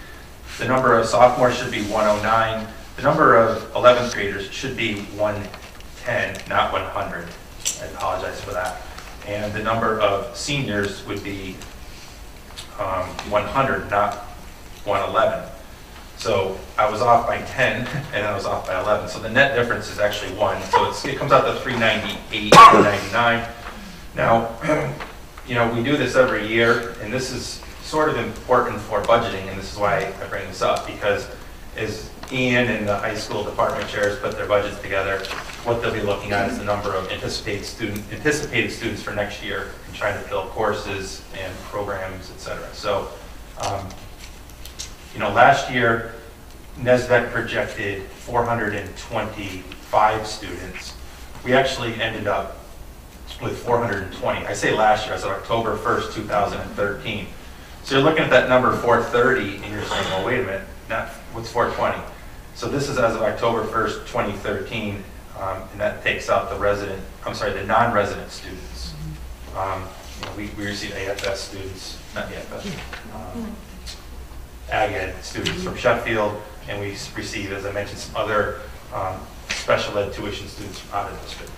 The number of sophomores should be 109. The number of 11th graders should be 110, not 100. I apologize for that. And the number of seniors would be um, 100, not 111. So I was off by 10, and I was off by 11. So the net difference is actually 1. So it's, it comes out to 398, 399. Now, you know, we do this every year, and this is sort of important for budgeting, and this is why I bring this up, because as Ian and the high school department chairs put their budgets together, what they'll be looking at is the number of anticipated student, anticipated students for next year, and trying to fill courses and programs, et cetera. So, um, you know, last year, NESDEC projected 425 students. We actually ended up with 420. I say last year, I said October 1st, 2013. So you're looking at that number 430, and you're saying, well, wait a minute, what's 420? So this is as of October 1st, 2013, um, and that takes out the resident, I'm sorry, the non-resident students. Um, you know, We we receive AFS students, not the AFS, um, ag ed students from Sheffield, and we receive, as I mentioned, some other um, special ed tuition students from out of district.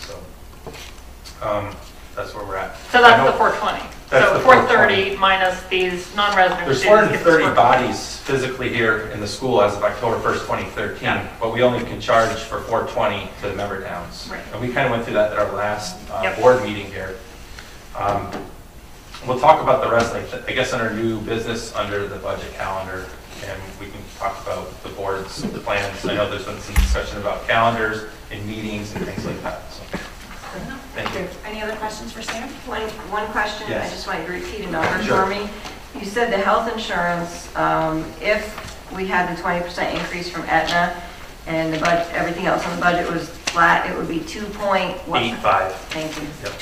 So um, that's where we're at. So that's the 420. That's So the 430 minus these non-resident There's students. gives 430 420. bodies physically here in the school as of October 1st, 2013, but we only can charge for 420 to the member towns. Right. And we kind of went through that at our last uh, Yep. board meeting here. Um, We'll talk about the rest, like, I guess, under new business, under the budget calendar, and we can talk about the board's plans. I know there's been some discussion about calendars and meetings and things like that, so. Thank you. Any other questions for Sam? One, one question, I Yes. just want you to repeat a number Sure. for me. You said the health insurance, um, if we had the 20% increase from Aetna and the budget, everything else on the budget was flat, it would be 2 point what? Eight, five. Thank you. Yep.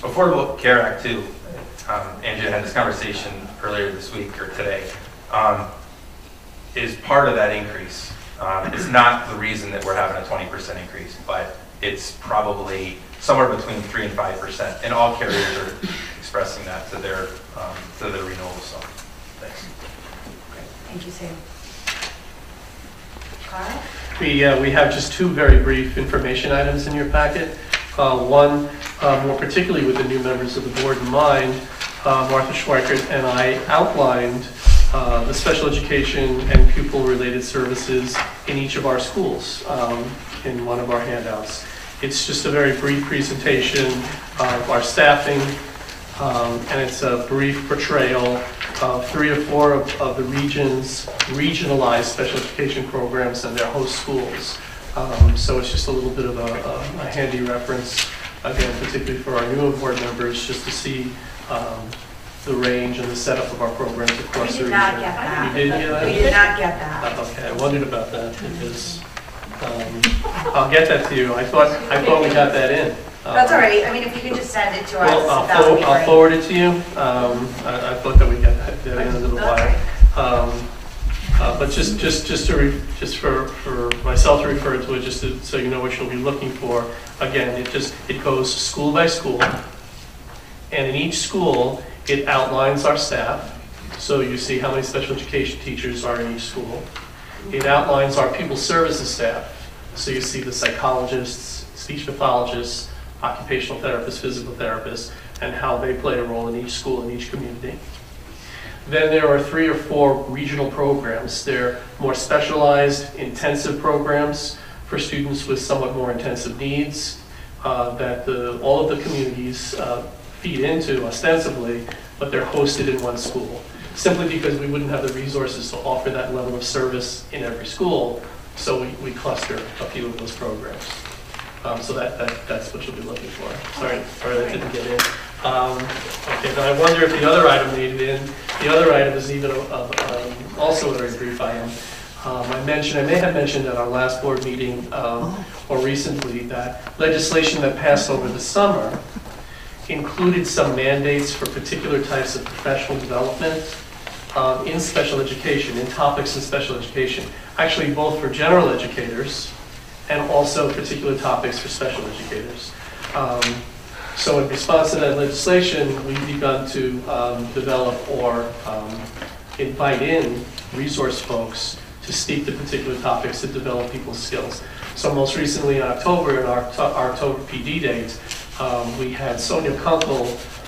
Affordable Care Act too, um, Andrea had this conversation earlier this week or today, um, is part of that increase. Um, It's not the reason that we're having a 20% increase, but it's probably somewhere between 3 and 5%. And all carriers are expressing that to their, um, to their renewals, so, thanks. Thank you, Sam. Carl? We, uh, we have just two very brief information items in your packet. Uh, One, uh, more particularly with the new members of the board in mind, uh, Martha Schweikert, and I outlined uh, the special education and pupil-related services in each of our schools um, in one of our handouts. It's just a very brief presentation of our staffing, um, and it's a brief portrayal of three or four of, of the region's regionalized special education programs and their host schools. Um, so it's just a little bit of a, a, a handy reference, again, particularly for our newer board members, just to see um, the range and the setup of our programs across We the did region. not get that. You didn't get that? We did not get that. Uh, Okay, I wondered about that because, um, I'll get that to you. I thought, I thought we got that in. That's Um, all right, I mean, if you could just send it to us, well, I'll that would forward, be I'll great. forward it to you. Um, I, I thought that we got that that in under the wire. Um, uh, but just, just, just to, just for, for myself to refer to it, just to, so you know what you'll be looking for. Again, it just, it goes school by school. And in each school, it outlines our staff. So you see how many special education teachers are in each school. It outlines our people services staff. So you see the psychologists, speech pathologists, occupational therapists, physical therapists, and how they play a role in each school, in each community. Then there are three or four regional programs. They're more specialized, intensive programs for students with somewhat more intensive needs uh, that the, all of the communities uh, feed into ostensibly, but they're hosted in one school. Simply because we wouldn't have the resources to offer that level of service in every school, so we, we cluster a few of those programs. Um, So that, that, that's what you'll be looking for. Sorry, sorry that didn't get in. Um, Okay, now I wonder if the other item it in. The other item is even, a- a- um, also a very brief item. Um, I mentioned, I may have mentioned at our last board meeting, um, or recently, that legislation that passed over the summer included some mandates for particular types of professional development um, in special education, in topics in special education. Actually, both for general educators and also particular topics for special educators. So in response to that legislation, we've begun to um, develop or um, invite in resource folks to speak to particular topics to develop people's skills. So most recently in October, in our our October PD date, um, we had Sonia Kunkel,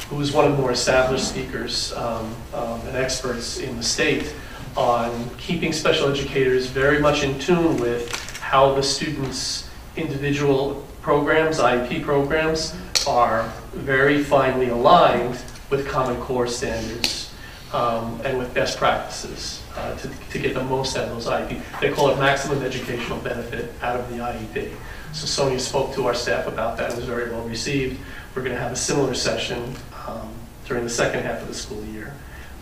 who is one of the more established speakers um, um, and experts in the state on keeping special educators very much in tune with how the students' individual programs, IEP programs, are very finely aligned with Common Core standards um, and with best practices uh, to to get the most out of those IEP. They call it maximum educational benefit out of the IEP. So Sonia spoke to our staff about that, it was very well received. We're going to have a similar session um, during the second half of the school year.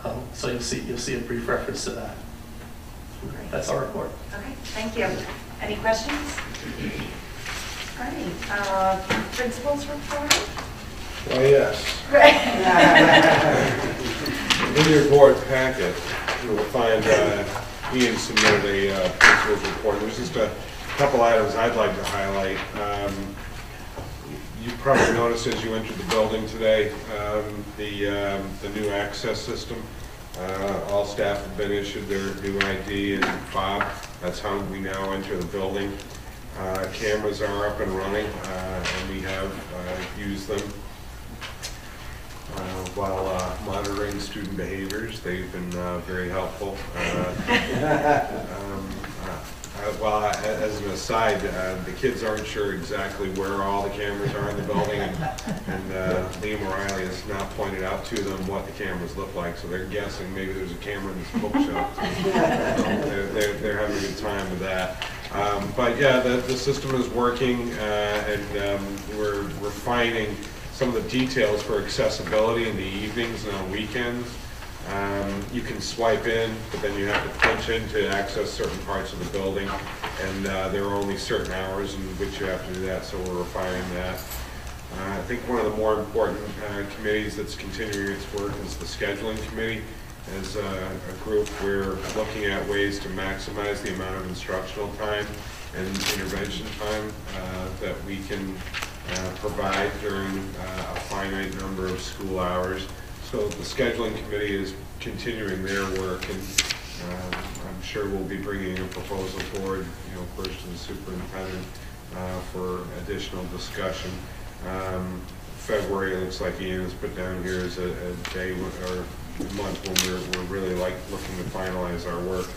Um, So you'll see, you'll see a brief reference to that. That's our report. Okay, thank you. Any questions? Right, uh, principals report? Why, yes. In your board packet, you will find uh, Ian submitted a uh, principal's report. There's just a couple items I'd like to highlight. Um, You probably noticed as you entered the building today, um, the, um, the new access system. Uh, All staff have been issued their new ID and fob. That's how we now enter the building. Uh, Cameras are up and running, uh, and we have uh, used them uh, while uh, monitoring student behaviors. They've been uh, very helpful. Uh, um, uh, Well, as an aside, uh, the kids aren't sure exactly where all the cameras are in the building, and and, uh, Liam O'Reilly has not pointed out to them what the cameras look like, so they're guessing maybe there's a camera in this bookshelf. So They're they're- they're having a good time with that. Um, But yeah, the the system is working, uh, and um, we're refining some of the details for accessibility in the evenings and on weekends. Um, You can swipe in, but then you have to punch in to access certain parts of the building, and uh, there are only certain hours in which you have to do that, so we're refining that. Uh, I think one of the more important uh, committees that's continuing its work is the scheduling committee. As a a group, we're looking at ways to maximize the amount of instructional time and intervention time uh, that we can uh, provide during uh, a finite number of school hours. So the scheduling committee is continuing their work, and um, I'm sure we'll be bringing a proposal forward, you know, first to the superintendent uh, for additional discussion. Um, February, looks like Ian has put down here as a, a day or month when we're, we're really like looking to finalize our work.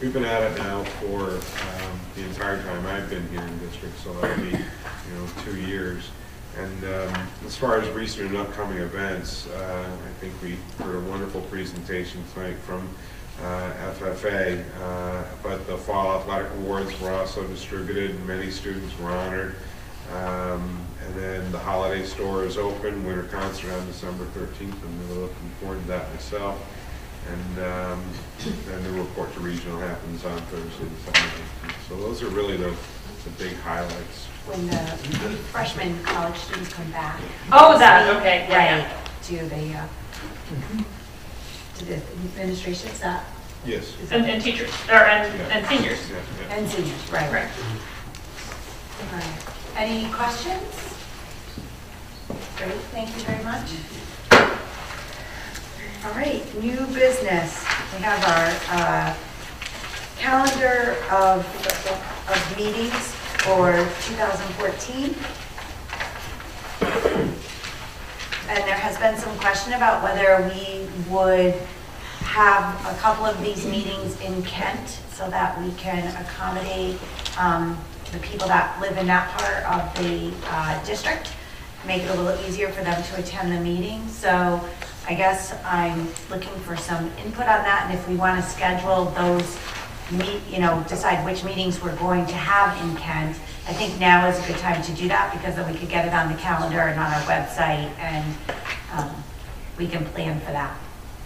We've been at it now for, um, the entire time I've been here in district, so that'll be, you know, two years. And, um, as far as recent and upcoming events, uh, I think we heard a wonderful presentation tonight from, uh, FFA, uh, but the Fall Athletic Awards were also distributed, and many students were honored. Um, And then the holiday store is open, winter concert on December 13th, I'm really looking forward to that myself. And um, then the report to regional happens on Thursday, December 19th. So those are really the, the big highlights. When the freshman college students come back. Oh, that, okay, yeah, yeah. Right, to the, uh, to the administration, is that? Yes. is that- And, and teachers, or, and, and seniors. Yeah, yeah. And seniors, right. Right. All right. Any questions? Great, thank you very much. All right, new business. We have our uh, calendar of, of meetings for 2014. And there has been some question about whether we would have a couple of these meetings in Kent so that we can accommodate um, the people that live in that part of the uh, district, make it a little easier for them to attend the meeting. So I guess I'm looking for some input on that, and if we want to schedule those, meet, you know, decide which meetings we're going to have in Kent, I think now is a good time to do that, because then we could get it on the calendar and on our website, and um, we can plan for that.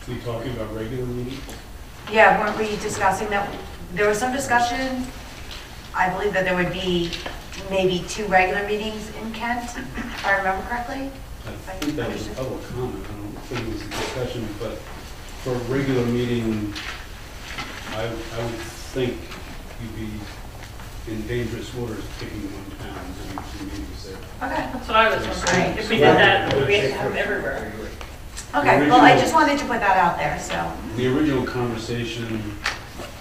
Are you talking about regular meetings? Yeah, weren't we discussing that, there was some discussion, I believe that there would be maybe two regular meetings in Kent, if I remember correctly? I think that was a public comment, I don't think it was a discussion, but for a regular meeting, I, I would think you'd be in dangerous waters picking one town, having two meetings there. Okay. That's what I was wondering. If we did that, we'd we have them everywhere? Okay, well, I just wanted to put that out there, so, The original conversation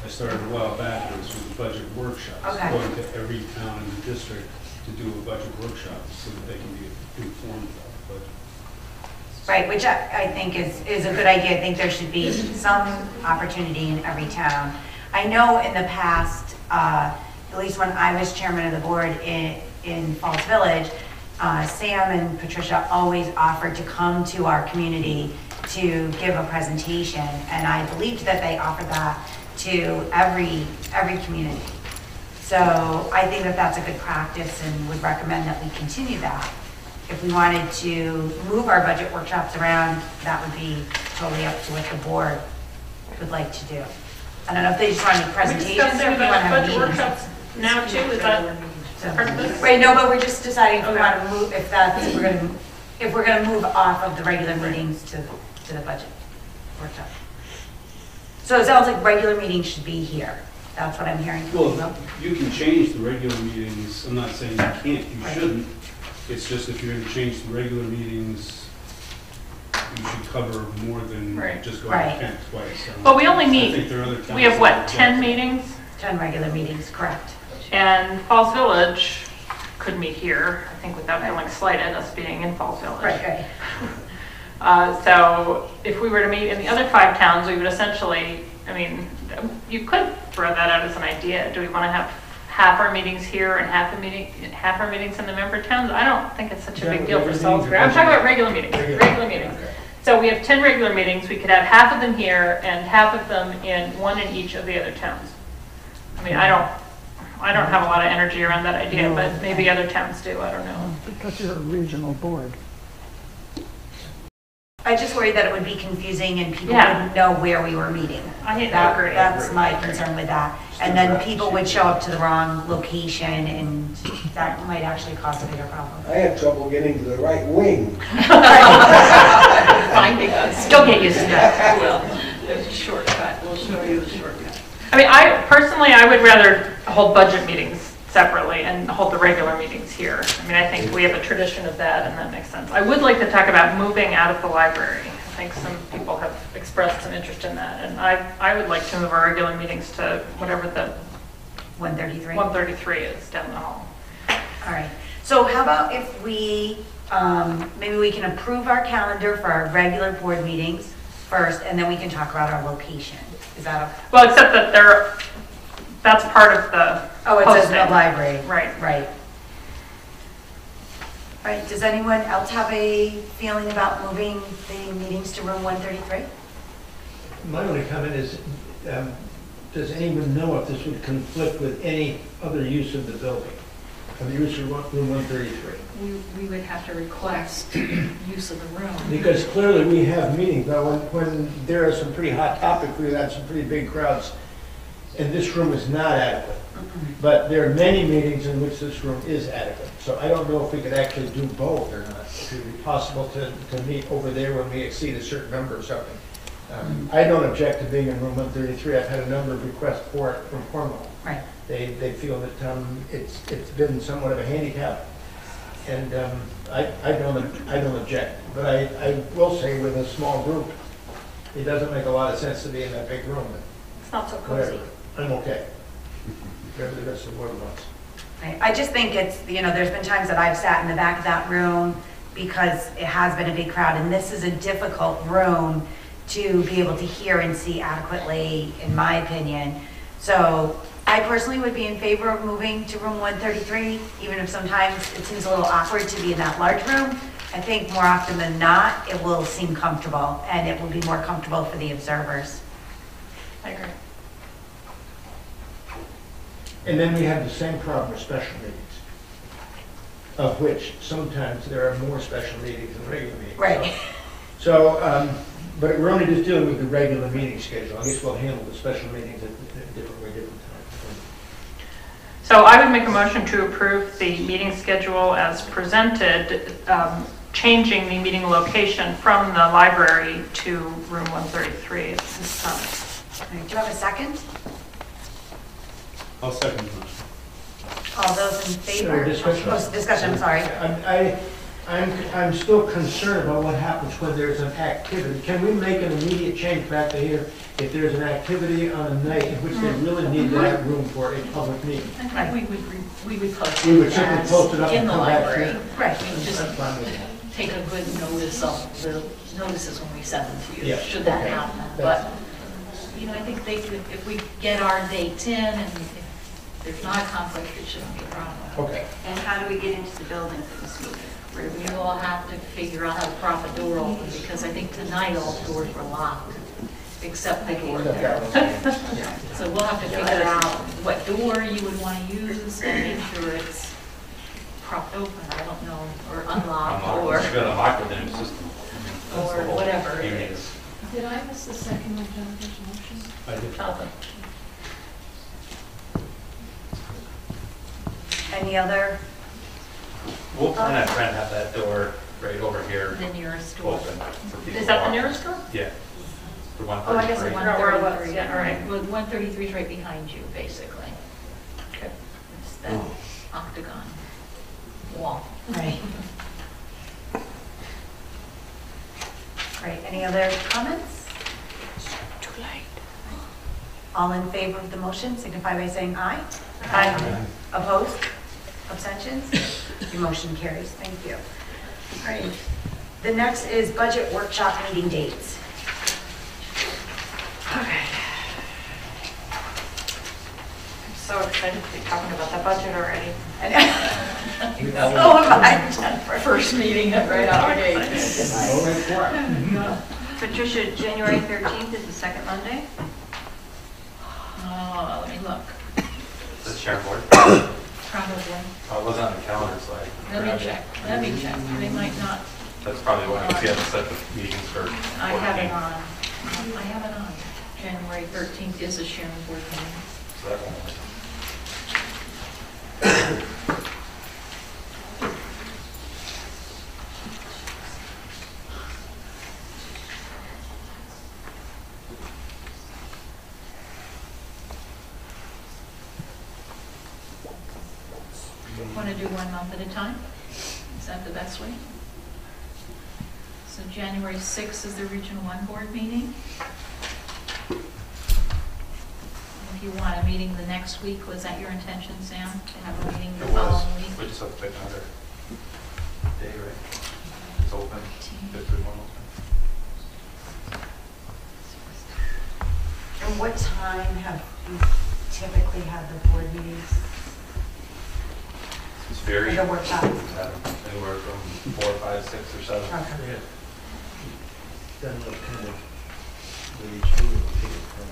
I started a while back was with budget workshops. Okay. Going to every town in the district to do a budget workshop so that they can be informed about the budget. right, which I, I think is, is a good idea. I think there should be some opportunity in every town. I know in the past, uh, at least when I was chairman of the board in, in Falls Village, uh, Sam and Patricia always offered to come to our community to give a presentation, and I believed that they offered that to every, every community. So I think that that's a good practice and would recommend that we continue that. If we wanted to move our budget workshops around, that would be totally up to what the board would like to do. I don't know if they just want any We presentations or if we want to have budget meetings. workshops now too, is that part of this? Right, no, but we're just deciding if we Okay. want to move, if that's, we're gonna, if we're gonna move off of the regular meetings to, to the budget workshop. So it sounds like regular meetings should be here. That's what I'm hearing. from you. Well, you can change the regular meetings, I'm not saying you can't, you Right. shouldn't. It's just if you're gonna change the regular meetings, you should cover more than Right. just going Right. to Kent twice. I But we only I meet, think there are other towns we have that what, do 10 that. meetings? 10 regular meetings, correct. And Falls Village could meet here, I think without feeling slighted, us being in Falls Village. Right, right. Uh, So if we were to meet in the other five towns, we would essentially, I mean, you could throw that out as an idea. Do we want to have half our meetings here and half a meeting, half our meetings in the member towns? I don't think it's such a big deal for Regular Salisbury. I'm talking about regular meetings, Regular. regular meetings. So we have 10 regular meetings, we could have half of them here and half of them in, one in each of the other towns. I mean, I don't, I don't have a lot of energy around that idea, but maybe other towns do, I don't know. Because you're a regional board. I just worried that it would be confusing and people Yeah. wouldn't know where we were meeting. I That- agree. That's my concern with that. And then people would show up to the wrong location and that might actually cause a bigger problem. I had trouble getting to the right wing. Finding us. Don't get used to that. Well, there's a shortcut. We'll show you the shortcut. I mean, I, personally, I would rather hold budget meetings separately and hold the regular meetings here. I mean, I think we have a tradition of that, and that makes sense. I would like to talk about moving out of the library. I think some people have expressed some interest in that, and I, I would like to move our regular meetings to whatever the 133? 133 is down the hall. All right. So how about if we um, maybe we can approve our calendar for our regular board meetings first, and then we can talk about our location. Is that a? Well, except that they're, that's part of the Oh, it says the posting. library. Right. Right. All right, does anyone else have a feeling about moving the meetings to room 133? My only comment is, um, does anyone know if this would conflict with any other use of the building? Of the use of room 133? We, we would have to request use of the room. Because clearly we have meetings, but when, when there are some pretty hot topics, we've had some pretty big crowds, and this room is not adequate. But there are many meetings in which this room is adequate. So I don't know if we could actually do both or not. If it would be possible to, to meet over there when we exceed a certain number or something. Um, I don't object to being in room 133. I've had a number of requests for it from Cornwall. Right. They, they feel that um, it's, it's been somewhat of a handicap. And um, I, I don't, I don't object. But I, I will say with a small group, it doesn't make a lot of sense to be in that big room. It's not so cozy. Whatever, I'm okay. Whatever the rest of the board wants. I I just think it's, you know, there's been times that I've sat in the back of that room because it has been a big crowd, and this is a difficult room to be able to hear and see adequately, in my opinion. So I personally would be in favor of moving to room 133, even if sometimes it seems a little awkward to be in that large room. I think more often than not, it will seem comfortable, and it will be more comfortable for the observers. I agree. And then we have the same problem with special meetings, of which sometimes there are more special meetings than regular meetings. Right. So, um, but we're only just dealing with the regular meeting schedule. I guess we'll handle the special meetings at at different, way different times. So I would make a motion to approve the meeting schedule as presented, um, changing the meeting location from the library to room 133 at this time. Do you have a second? I'll second the motion. All those in favor? Discussion. Oh, Discussion, I'm sorry. I'm, I, I'm, I'm still concerned about what happens when there's an activity. Can we make an immediate change back to here if there's an activity on a night in which they mm-hmm. really need that room for a public meeting? I think we would, re- we would post We would it simply as post it up in and the come back library. here. Right. We would just I'm fine with that. take a good notice of the notices when we send them to you, Yeah, should that okay. happen. That's- But, you know, I think they could, if we get our dates in and if there's not a conflict, it shouldn't be a problem. Okay. And how do we get into the building for this meeting? We all have to figure out how to prop a door open because I think tonight all the doors were locked, except the door there. So we'll have to figure out what door you would want to use and make sure it's propped open, I don't know, or unlocked, or, It's got a lock within the system. or whatever it Unit. is. Did I miss the second of Jennifer's motion? I did. Jonathan? Any other? We'll uh, plan on trying to have that door right over here The nearest door. open. for people Is that the walking. nearest door? Yeah. The one Oh, I guess the thirty-three. one Forgot where it was. thirty-three. Yeah, all right. Well, one thirty-three is right behind you, basically. Okay. It's that octagon wall. Right. Right, any other comments? Too late. All in favor of the motion signify by saying aye. Aye. Opposed? Abstentions? Your motion carries, thank you. All right, the next is budget workshop meeting dates. Okay. I'm so excited to be talking about the budget already. So am I, oh, Jennifer. First meeting right out of the gate. Patricia, January 13th is the second Monday? Oh, let me look. The chair board. Probably. Oh, it wasn't on the calendar, so I. Let me check, let me check. They might not, That's probably why, because you have to set the meetings for. I have it 14. on, I have it on. January 13th is a Sharon board meeting. So that won't. Want to do one month at a time? Is that the best way? So January 6th is the Region 1 board meeting. If you want a meeting the next week, was that your intention, Sam? To have a meeting the It was, following week? we just have to pick another day, right? It's open, good for one And what time have you typically had the board meetings? It's very. Like a workshop? uh, Anywhere from four, five, six, or seven. Okay. Done what kind of, with each meeting, we'll take it from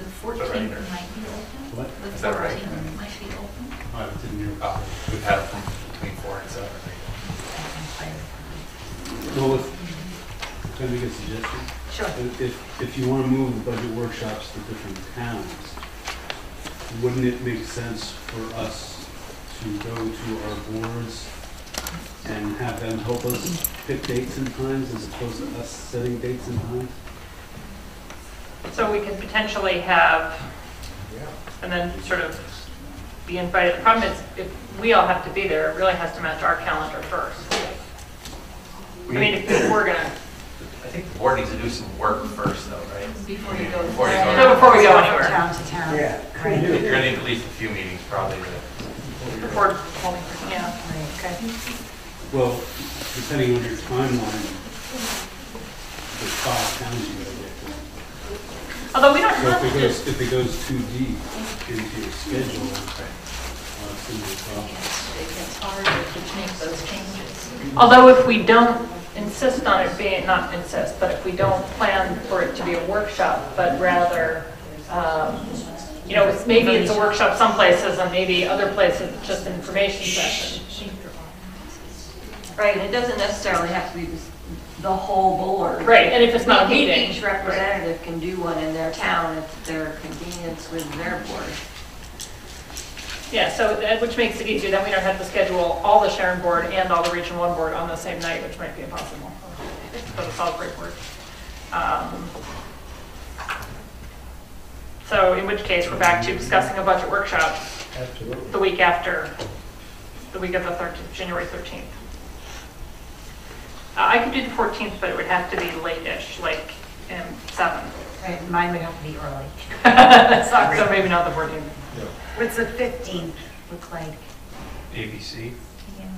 The 14th might be open. What? The Is that right? 14th might be open. I didn't hear. Uh, We've had them between four and seven. Well, if, can I make a suggestion? Sure. If- If, if you want to move the budget workshops to different towns, wouldn't it make sense for us to go to our boards and have them help us pick dates and times as opposed to us setting dates and times? So we could potentially have, and then sort of be invited. The problem is, if we all have to be there, it really has to match our calendar first. I mean, if if we're gonna, I think the board needs to do some work first, though, right? Before you go. Before you go. So before we go anywhere. Town to town. Yeah. Right. You're gonna need at least a few meetings, probably, to before, yeah. Okay. Well, depending on your timeline, there's five towns you gotta get to. Although we don't So have if it to, goes, if it goes too deep into your schedule, uh, it's gonna be a problem. It gets harder to make those changes. although if we don't insist on it being, not insist, but if we don't plan for it to be a workshop, but rather, um, you know, maybe it's a workshop some places and maybe other places it's just an information session. Right, and it doesn't necessarily have to be the whole board. Right, and if it's not a Each- meeting. Each representative can do one in their town at their convenience with their board. Yeah, so, that- which makes it easier, then we don't have to schedule all the Sharon board and all the Region One board on the same night, which might be impossible for the Salisbury board. Um, So in which case, we're back to discussing a budget workshop Absolutely. the week after, the week of the 13th, January 13th. Uh, I could do the 14th, but it would have to be late-ish, like um, 7. Right, mine would have to be early. Sorry. So maybe not the 14th. What's the 15th look like? ABC. Yeah,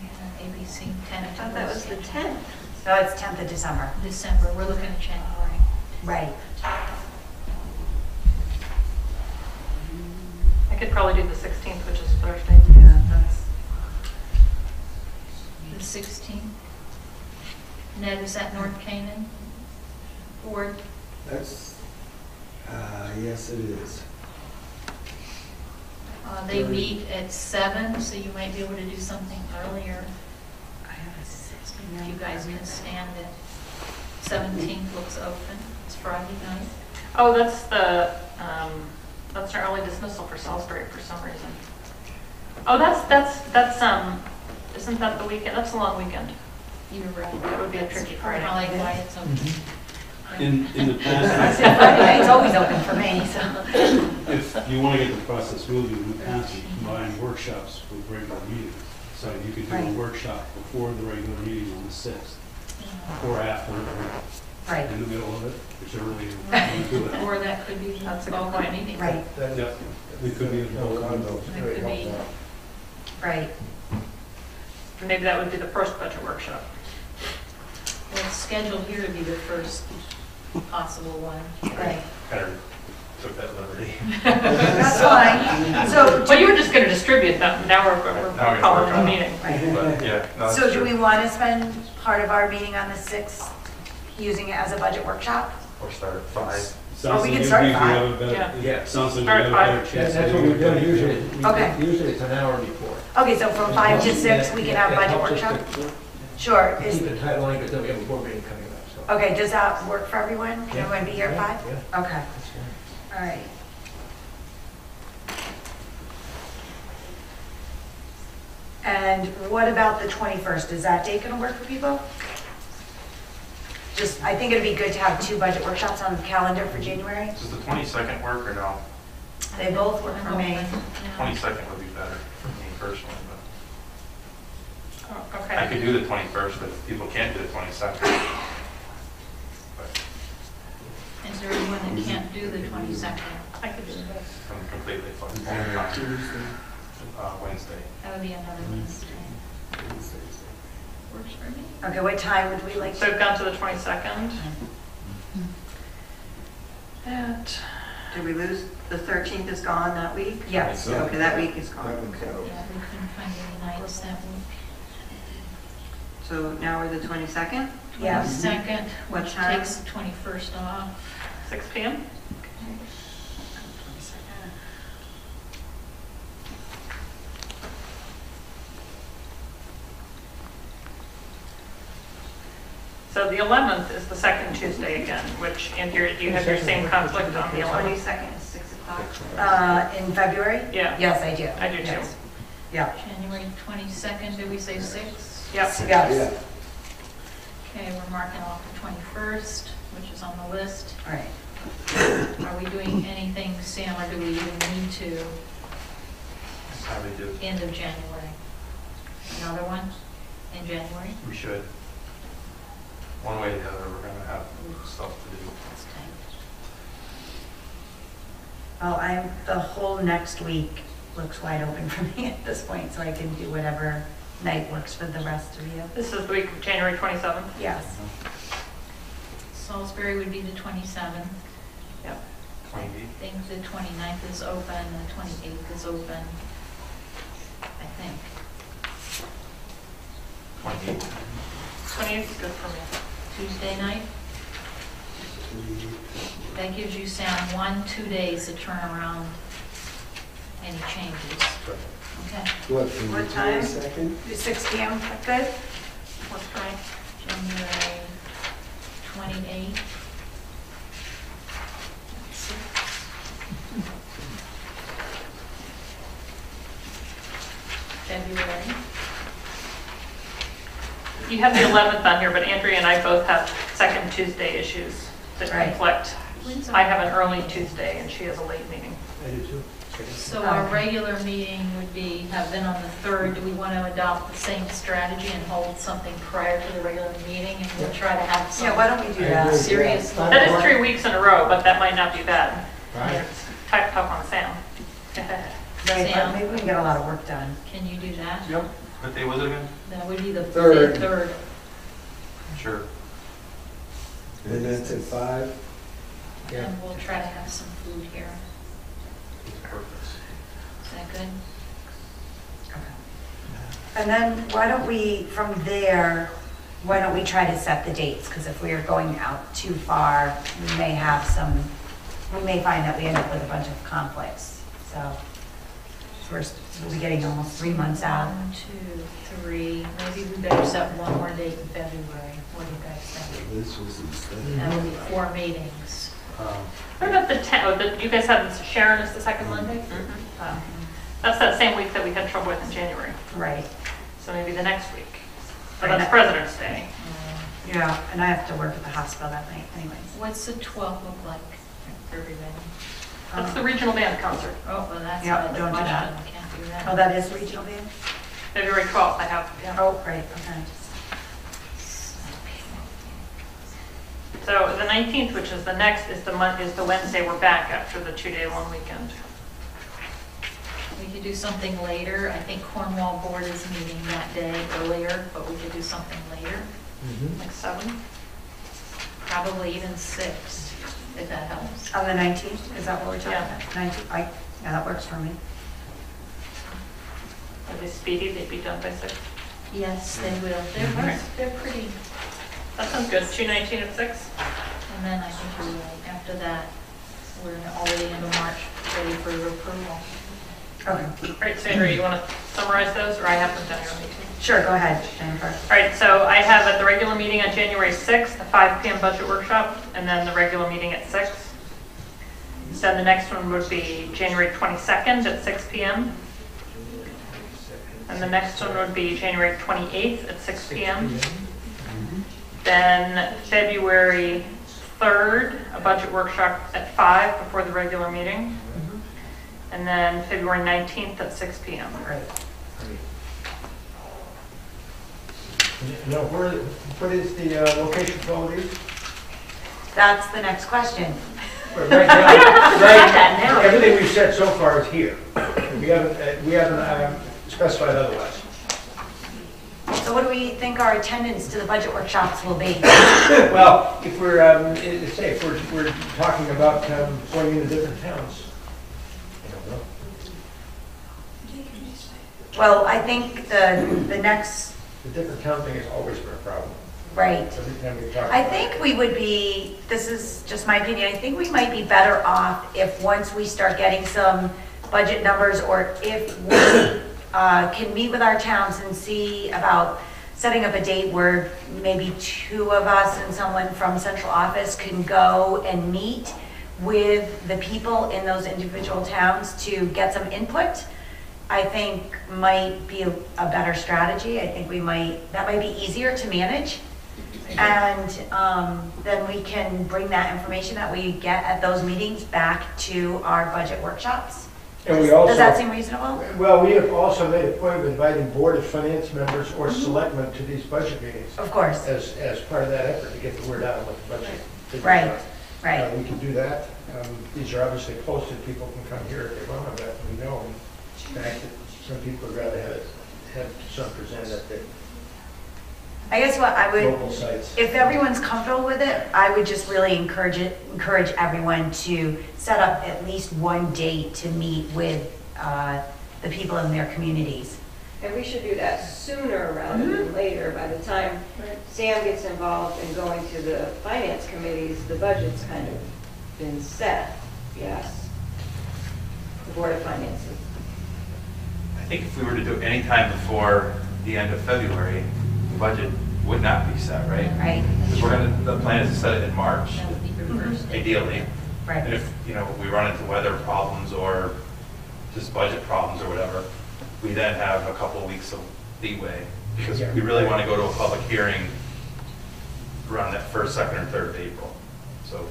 we had ABC 10. I thought that was the 10th. No, it's 10th of December. December, we're looking at January. Right. I could probably do the 16th, which is Thursday. Yeah, that's. The 16th. Ned, is that North Canaan board? That's, uh, yes, it is. Uh, They meet at 7, so you might be able to do something earlier. I have a guess if you guys can stand it. 17th looks open, it's Friday night. Oh, that's the, um, that's an early dismissal for Salisbury for some reason. Oh, that's, that's, that's, um, isn't that the weekend? That's a long weekend. You're right. That would be a tricky Friday. Probably why it's open. In, in the past, said Friday night's always open for me, so. if you want to get the process moving, in the past, you combine workshops with regular meetings. So you could do a Right. workshop before the regular meeting on the sixth, or after, or Right. in the middle of it, whichever way you want to do it. Or that could be the That's a good bulk point. meeting. Right, Yep, it could be a No condos. It could be, right. Maybe that would be the first budget workshop. well, it's scheduled here to be the first possible one. Right. Kind of took that liberty. That's fine. So, Well, you were just going to distribute them. Now we're, we're Now we we're calling it a work on it. meeting. But, yeah. no, that's so do true. we want to spend part of our meeting on the 6th using it as a budget workshop? Or start at five. Sounds we like can you start think you at have a better, Yeah. yeah, sounds like you Start have at a better five. chance. That's of what we've done usually. We- Okay. Usually it's an hour before. Okay, so from 5 to 6, we can have That budget workshop? Sure. to Is- Keep it tight because then we have a board meeting coming up, so. Okay, does that work for everyone? Can Yeah. everyone be here at Yeah, 5? yeah. Okay, That's fine. all right. And what about the 21st? Is that date going to work for people? Just, I think it'd be good to have two budget workshops on the calendar for January. Does the 22nd work or no? They both work for me. 22nd would be better for me personally, Oh, but I Okay. could do the 21st, but if people can't do the 22nd. Is there anyone that can't do the 22nd? I could do that. I'm completely flexible. Uh, Wednesday. That would be another Wednesday. Works for me. Okay, what time would we like So to? we've gone to the 22nd. At, Did we lose, the 13th is gone that week? Yes. Okay, that week is gone. Yeah, we couldn't find any nights that week. So now we're the 22nd? Yes. Second, What which time? takes 21st off. 6 PM? So the 11th is the second Tuesday again, which, Andrea, do you have your same conflict on the 11th? 22nd is 6 o'clock. Uh, in February? Yeah. Yes, I do. I do too. Yes. Yeah. January 22nd, did we say 6? Yep. Yes. Okay, we're marking off the 21st, which is on the list. All right. Are we doing anything, Sam, or do we even need to, How we do, end of January? Another one in January? we should. One way or the other, we're gonna have stuff to do. Well, I'm, oh, the whole next week looks wide open for me at this point, so I can do whatever night works for the rest of you. This is the week of January 27th? Yes. Salisbury would be the 27th. Yep. Twenty I think the 29th is open, the 28th is open, I think. Twenty-eight. 28th is good for me. Tuesday night? That gives you, Sam, one, two days to turn around any changes. Okay. What, What time? Second? 6 PM, good? What's right? January 28th. February. You have the 11th on here, but Andrea and I both have second Tuesday issues that Right. conflict. I have an early Tuesday and she has a late meeting. I do too. So our regular meeting would be, have been on the 3rd. Do we want to adopt the same strategy and hold something prior to the regular meeting? And we'll try to have some. Yeah, why don't we do I that? agree. Serious. Yeah. That is three weeks in a row, but that might not be bad. Right. It's type tough on Sam. Right, Sam? but maybe we can get a lot of work done. Can you do that? Yep. What day was it again? That would be the Third. 3rd. Sure. And that's at five? Yeah. And we'll try to have some food here. Perfect. Is that good? And then why don't we, from there, why don't we try to set the dates? Because if we are going out too far, we may have some, we may find that we end up with a bunch of conflicts. So first, we'll be getting almost three months out. One, two, three, maybe we better set one more date in February. What do you guys think? This was instead. That would be four meetings. Um, What about the 10th, oh, the- you guys have this- Sharon is the second mm-hmm. Monday? Oh. That's that same week that we had trouble with in January, Right. so maybe the next week. But Right. that's President's Day. Yeah, and I have to work at the hospital that night anyways. What's the 12th look like for everybody? That's um, the regional band concert, Oh, well, that's Yeah, another don't do question. that. Can't do that. Oh, that is regional band? February 12th, I have, yeah. Oh, great, okay. So the 19th, which is the next, is the Mon, is the Wednesday we're back after the two-day long weekend. We could do something later. I think Cornwall Board is meeting that day earlier, but we could do something later, mm-hmm. Like seven? probably even six, if that helps. On the 19th, is that what we're talking Yeah. about? 19th, I, yeah, that works for me. Are they speedy? They'd be done by six? Yes, they mm-hmm. will. They're, mm-hmm. All right. they're pretty, That sounds good. 219 at six? and then I think we will, after that, we're already into March, ready for your approval. Okay. All right, Sandra, you want to summarize those, or I have them down here on the table? Sure, go ahead, Jennifer. All right, so I have at the regular meeting on January 6th, a 5 PM budget workshop, and then the regular meeting at 6. Then the next one would be January 22nd at 6 PM. And the next one would be January 28th at 6 PM. Then February 3rd, a budget workshop at 5 before the regular meeting. And then February 19th at 6 PM. Great. Now, where, what is the uh, location for all these? That's the next question. Right now, now. right, everything we've said so far is here. We haven't, uh, we haven't um, specified otherwise. So what do we think our attendance to the budget workshops will be? Well, if we're, um, i- say, if we're, we're talking about um, going into different towns, I don't know. Well, I think the, the next, The different town thing has always been a problem. right. Every time we talk. I about think it. we would be, this is just my opinion, I think we might be better off if, once we start getting some budget numbers, or if we uh, can meet with our towns and see about setting up a date where maybe two of us and someone from central office can go and meet with the people in those individual towns to get some input, I think might be a better strategy. I think we might, that might be easier to manage. And um, then we can bring that information that we get at those meetings back to our budget workshops. And we Does- also. Does that seem reasonable? Well, we have also made a point of inviting Board of Finance members or selectmen to these budget meetings. Mm-hmm. Of course. As, as part of that effort to get the word out on what the budget. figures Right, are. right. Uh, We can do that. Um, These are obviously posted, people can come here if they want, to, but we know, in fact, that some people would rather have it, have some presented at the I guess what I would. local sites. If everyone's comfortable with it, I would just really encourage it, encourage everyone to set up at least one date to meet with uh, the people in their communities. And we should do that sooner rather than later. By the time Sam gets involved in going to the finance committees, the budget's kind of been set, yes. The Board of Finances. I think if we were to do it any time before the end of February, the budget would not be set, right? Right. Because we're gonna, the plan is to set it in March, ideally. Right. And if, you know, we run into weather problems or just budget problems or whatever, we then have a couple of weeks of leeway. Because we really want to go to a public hearing around that first, second, or third of April. So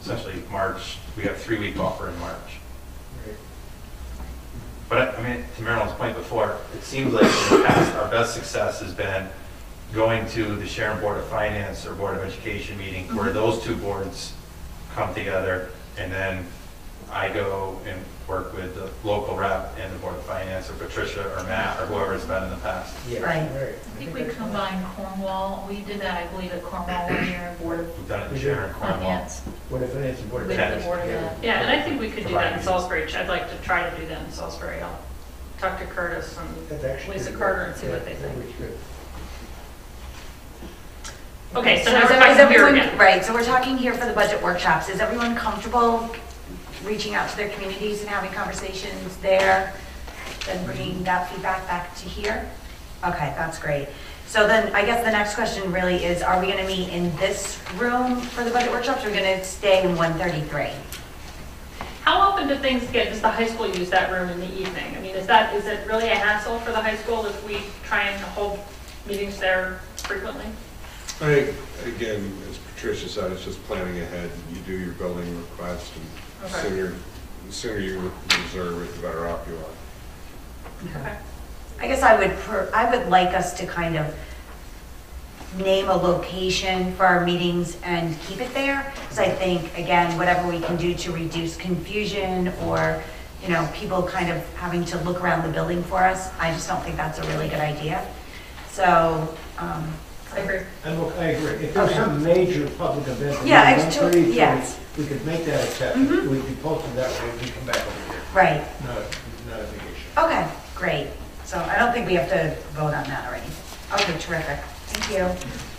essentially, March, we have three-week buffer in March. But I I mean, to Marilyn's point before, it seems like in the past, our best success has been going to the Sharon Board of Finance or Board of Education meeting where Mhm. those two boards come together and then I go and work with the local rep and the Board of Finance or Patricia or Matt or whoever it's been in the past. Right. I think we combined Cornwall, we did that, I believe, at Cornwall one year, Board of We've done it in Sharon, Cornwall. Finance. Board of Finance and Board of With the Tax. Board of Ed. Yeah, and I think we could do that in Salisbury. I'd like to try to do that in Salisbury. I'll talk to Curtis That's and actually Lisa pretty Carter and see what they Yeah, think. that good. Okay, so is now we're is here everyone- again. Right, so we're talking here for the budget workshops. Is everyone comfortable reaching out to their communities and having conversations there? Then bringing that feedback back to here? Okay, that's great. So then, I guess the next question really is, are we going to meet in this room for the budget workshops, or are we going to stay in 133? How often do things get, does the high school use that room in the evening? I mean, is that, is it really a hassle for the high school if we try and hold meetings there frequently? I again, as Patricia said, it's just planning ahead. You do your building request, and Okay. sooner, the sooner you reserve it, the better off you are. Okay. I guess I would, per- I would like us to kind of name a location for our meetings and keep it there. Because I think, again, whatever we can do to reduce confusion or, you know, people kind of having to look around the building for us, I just don't think that's a really good idea. So, um, I agree. I'm, o- I agree. If there's Okay. some major public event. that Yeah, we it's want too- to- yes. We could make that acceptable. Mhm. We'd be posted that way, we come back over here. right, Not, not a big issue. okay, great. So I don't think we have to vote on that or anything. Okay, terrific. Thank you.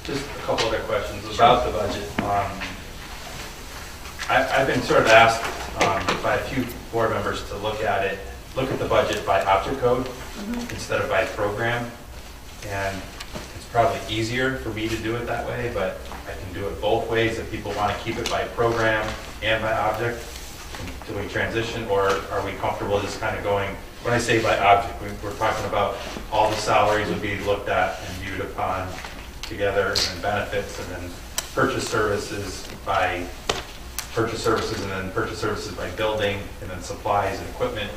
Just a couple other questions about the budget. Um, I- I've been sort of asked um, by a few board members to look at it, look at the budget by object code instead of by program. And it's probably easier for me to do it that way, but I can do it both ways if people want to keep it by program and by object. Do we transition, or are we comfortable just kind of going, when I say by object, we- we're talking about all the salaries would be looked at and viewed upon together, and benefits, and then purchase services by purchase services, and then purchase services by building, and then supplies and equipment.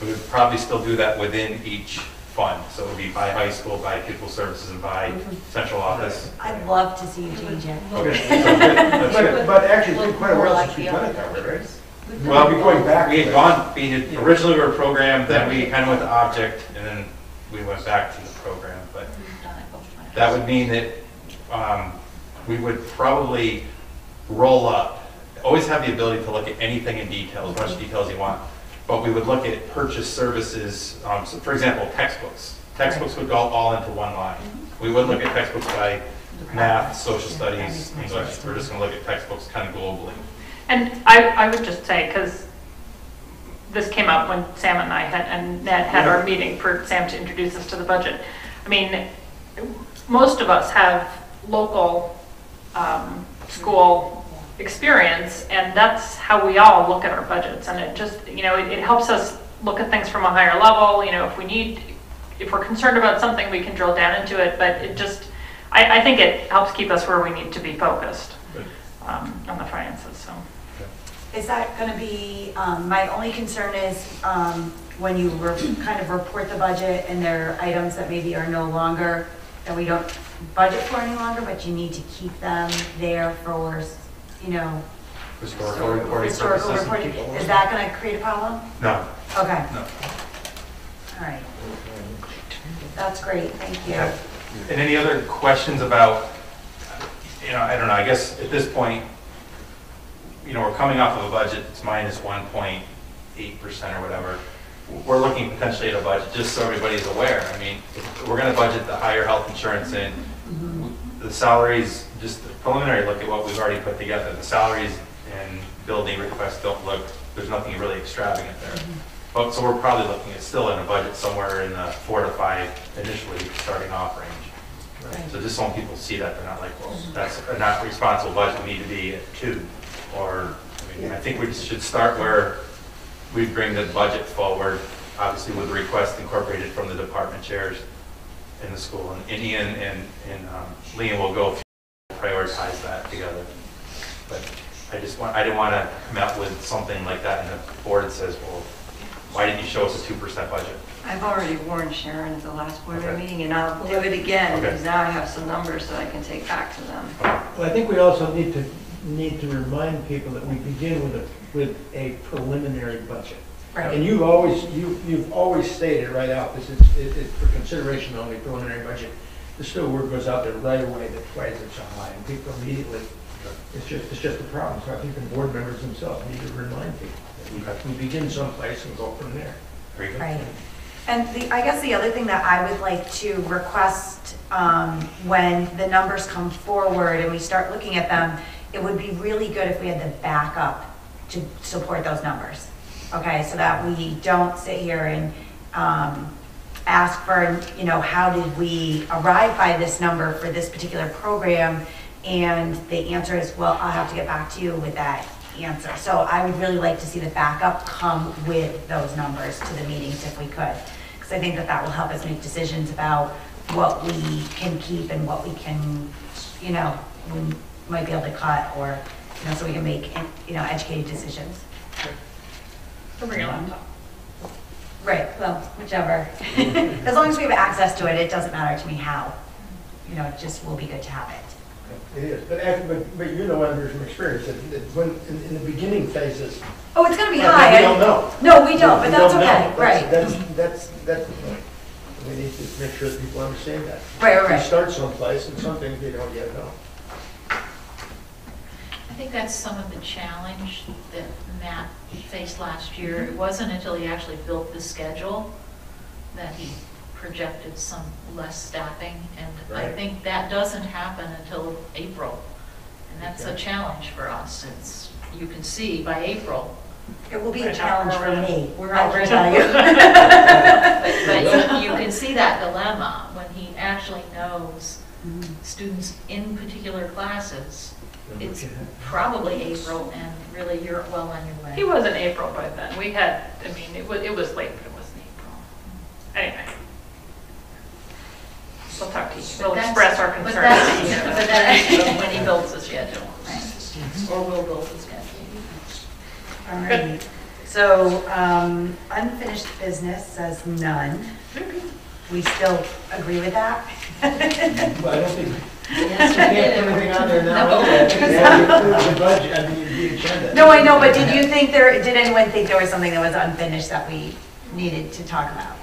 We would probably still do that within each fund, so it would be by high school, by pupil services, and by central office. I'd love to see you change it. Okay, so good. That's But, good. but actually, it's been quite a while since we've done it that way, right? Well, We're going back. We had gone, we had, originally we were programmed, then we kind of went to object, and then we went back to the program, but We've done it That would mean that um, we would probably roll up, always have the ability to look at anything in detail, as much detail as you want, but we would look at purchase services, um, so for example, textbooks. Textbooks would go all into one line. We would look at textbooks by math, social studies, English. We're just going to look at textbooks kind of globally. And I, I would just say, because this came up when Sam and I had, and Ned had our meeting for Sam to introduce us to the budget. I mean, most of us have local um, school experience, and that's how we all look at our budgets. And it just, you know, it, it helps us look at things from a higher level. You know, if we need, if we're concerned about something, we can drill down into it. But it just, I, I think it helps keep us where we need to be focused um, on the finances. So. Is that going to be, um, my only concern is um, when you kind of report the budget and there are items that maybe are no longer, that we don't budget for any longer, but you need to keep them there for, you know, Historical reporting historical purposes. reporting. Is that going to create a problem? No. Okay, No. all right. That's great, thank you. And any other questions about, you know, I don't know, I guess at this point, you know, we're coming off of a budget, it's minus 1.8% or whatever. We're looking potentially at a budget, just so everybody's aware. I mean, we're going to budget the higher health insurance in, mm-hmm. the salaries, just a preliminary look at what we've already put together. The salaries and building requests don't look, there's nothing really extravagant there. But, so we're probably looking at still in a budget somewhere in the four to five initially starting off range. So just so people see that, they're not like, well, that's a not responsible budget, we need to be at two. Or, I mean, I think we should start where we bring the budget forward, obviously with the request incorporated from the department chairs in the school. And and Ian and, and um, Liam will go prioritize that together. But I just want, I didn't want to come out with something like that and the board says, well, why didn't you show us a two percent budget? I've already warned Sharon at the last board Okay. meeting, and I'll do it again, Okay. because now I have some numbers that I can take back to them. Well, I think we also need to, need to remind people that we begin with a, with a preliminary budget. Right. And you've always, you, you've always stated right out, this is, it- it's for consideration only preliminary budget. The still word goes out there right away that why is it so high? And people immediately, it's just, it's just a problem. So I think the board members themselves need to remind people that we we begin someplace and go from there. Very good. Right. And the, I guess the other thing that I would like to request, um, when the numbers come forward and we start looking at them, it would be really good if we had the backup to support those numbers. Okay, so that we don't sit here and, um, ask for, you know, how did we arrive by this number for this particular program? And the answer is, well, I'll have to get back to you with that answer. So I would really like to see the backup come with those numbers to the meetings if we could. Because I think that that will help us make decisions about what we can keep and what we can, you know, we might be able to cut or, you know, so we can make, you know, educated decisions. Bring your. Right, well, whichever. As long as we have access to it, it doesn't matter to me how. You know, it just will be good to have it. It is, but after, but, but you know, Andrew, from experience, that that when, in, in the beginning phases. Oh, it's gonna be Well, high. We don't know. No, we don't, but We that's don't okay, right. That's, that's, that's the point. We need to make sure that people understand that. Right, right, right. You start someplace and some things you don't yet know. I think that's some of the challenge that Matt faced last year. It mm-hmm. wasn't until he actually built the schedule that he projected some less staffing. And I Right. think that doesn't happen until April. And that's a Okay. challenge for us. It's, you can see by April. It will be a challenge for me. We're I all can tell you. But you you can see that dilemma when he actually knows mm-hmm. students in particular classes. It's probably April and really you're well on your way. He was in April by then. We had, I mean, it was, it was late, but it wasn't April. Anyway. We'll talk to you. We'll that's- express our but concern that's- to you. But that's when he builds the schedule. Or will build the schedule. All right. So, um, unfinished business says none. We still agree with that? Well, I don't think, Yes, you we can't put anything on there now. No. Okay. Yeah, you approve The budget, I mean, the agenda. No, I know, but did you think there, did anyone think there was something that was unfinished that we needed to talk about?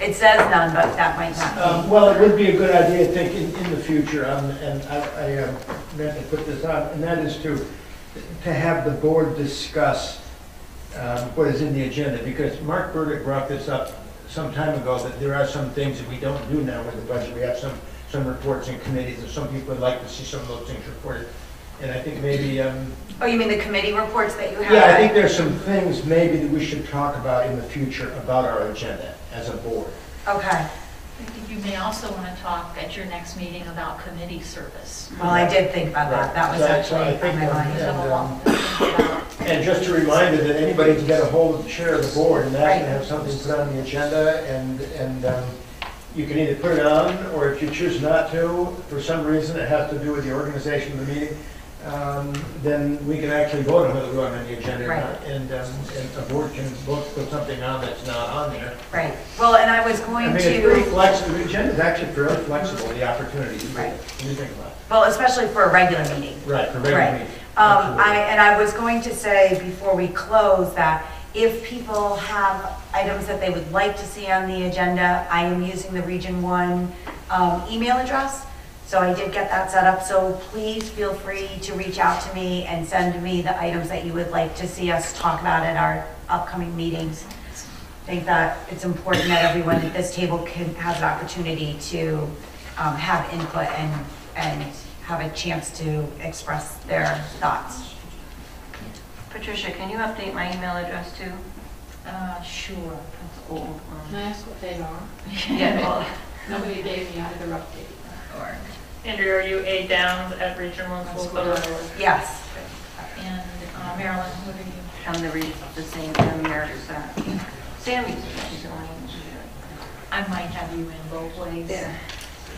It says none, but that might not Um, be. Well, it would be a good idea, I think, in, in the future, um, and I, I um, meant to put this on, and that is to, to have the board discuss um, what is in the agenda, because Mark Burdick brought this up some time ago, that there are some things that we don't do now with the budget. We have some, some reports and committees, and some people would like to see some of those things reported. And I think maybe, um, Oh, you mean the committee reports that you have? yeah, I think there's some things maybe that we should talk about in the future about our agenda as a board. Okay. I think you may also want to talk at your next meeting about committee service. Well, I did think about that. That was So- so actually I on think, my um, mind. and, um, And just a reminder that anybody can get a hold of the chair of the board and ask to have something put on the agenda, and, and um, you can either put it on, or if you choose not to, for some reason it has to do with the organization of the meeting, um, then we can actually vote on whether we want it on the agenda or Right. not. And, um, and a board can vote to put something on that's not on there. Right. Well, and I was I going mean, it's pretty to, flexible, the agenda's actually fairly flexible, the opportunities, Right. when you think about it. well, especially for a regular meeting. Right, for regular Right. meeting. Um, I, and I was going to say before we close that if people have items that they would like to see on the agenda, I am using the Region One, um, email address. So I did get that set up, so please feel free to reach out to me and send me the items that you would like to see us talk about at our upcoming meetings. I think that it's important that everyone at this table can, has an opportunity to, um, have input and, and have a chance to express their thoughts. Patricia, can you update my email address too? Uh, sure. That's old. Can I ask what they are? Yeah, well, Nobody gave me either update. or, Andrew, are you A Downs at Region One School? yes, And uh, Marilyn, what are you? I'm the, re- the same, I'm Meredith, Sammy. I might have you in both ways. Yeah.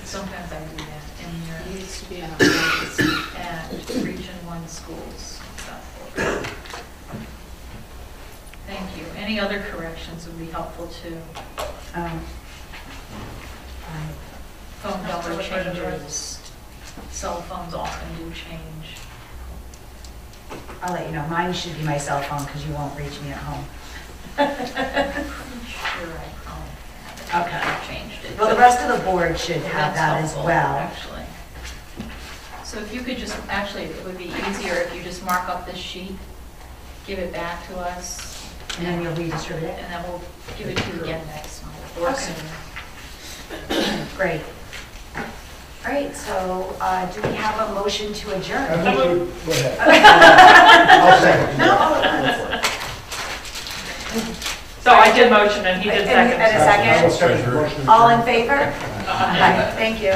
Sometimes I do that in your, Needs to be on a at Region One schools. Thank you. Any other corrections would be helpful too. Um, Phone number Which one is yours? changes. Cell phones often do change. I'll let you know, mine should be my cell phone because you won't reach me at home. Sure, I probably Okay. have changed it. Well, the rest of the board should have That's that as helpful, well. Actually. So if you could just, actually, it would be easier if you just mark up this sheet, give it back to us. And then you'll redistribute it? And then we'll give it to you again next month or Okay. sooner. Great. All right, so uh, do we have a motion to adjourn? I move to- Go ahead. I'll second. No, So I did motion and he did And- second. and a second? I will second the motion. All in favor? Okay, Thank you.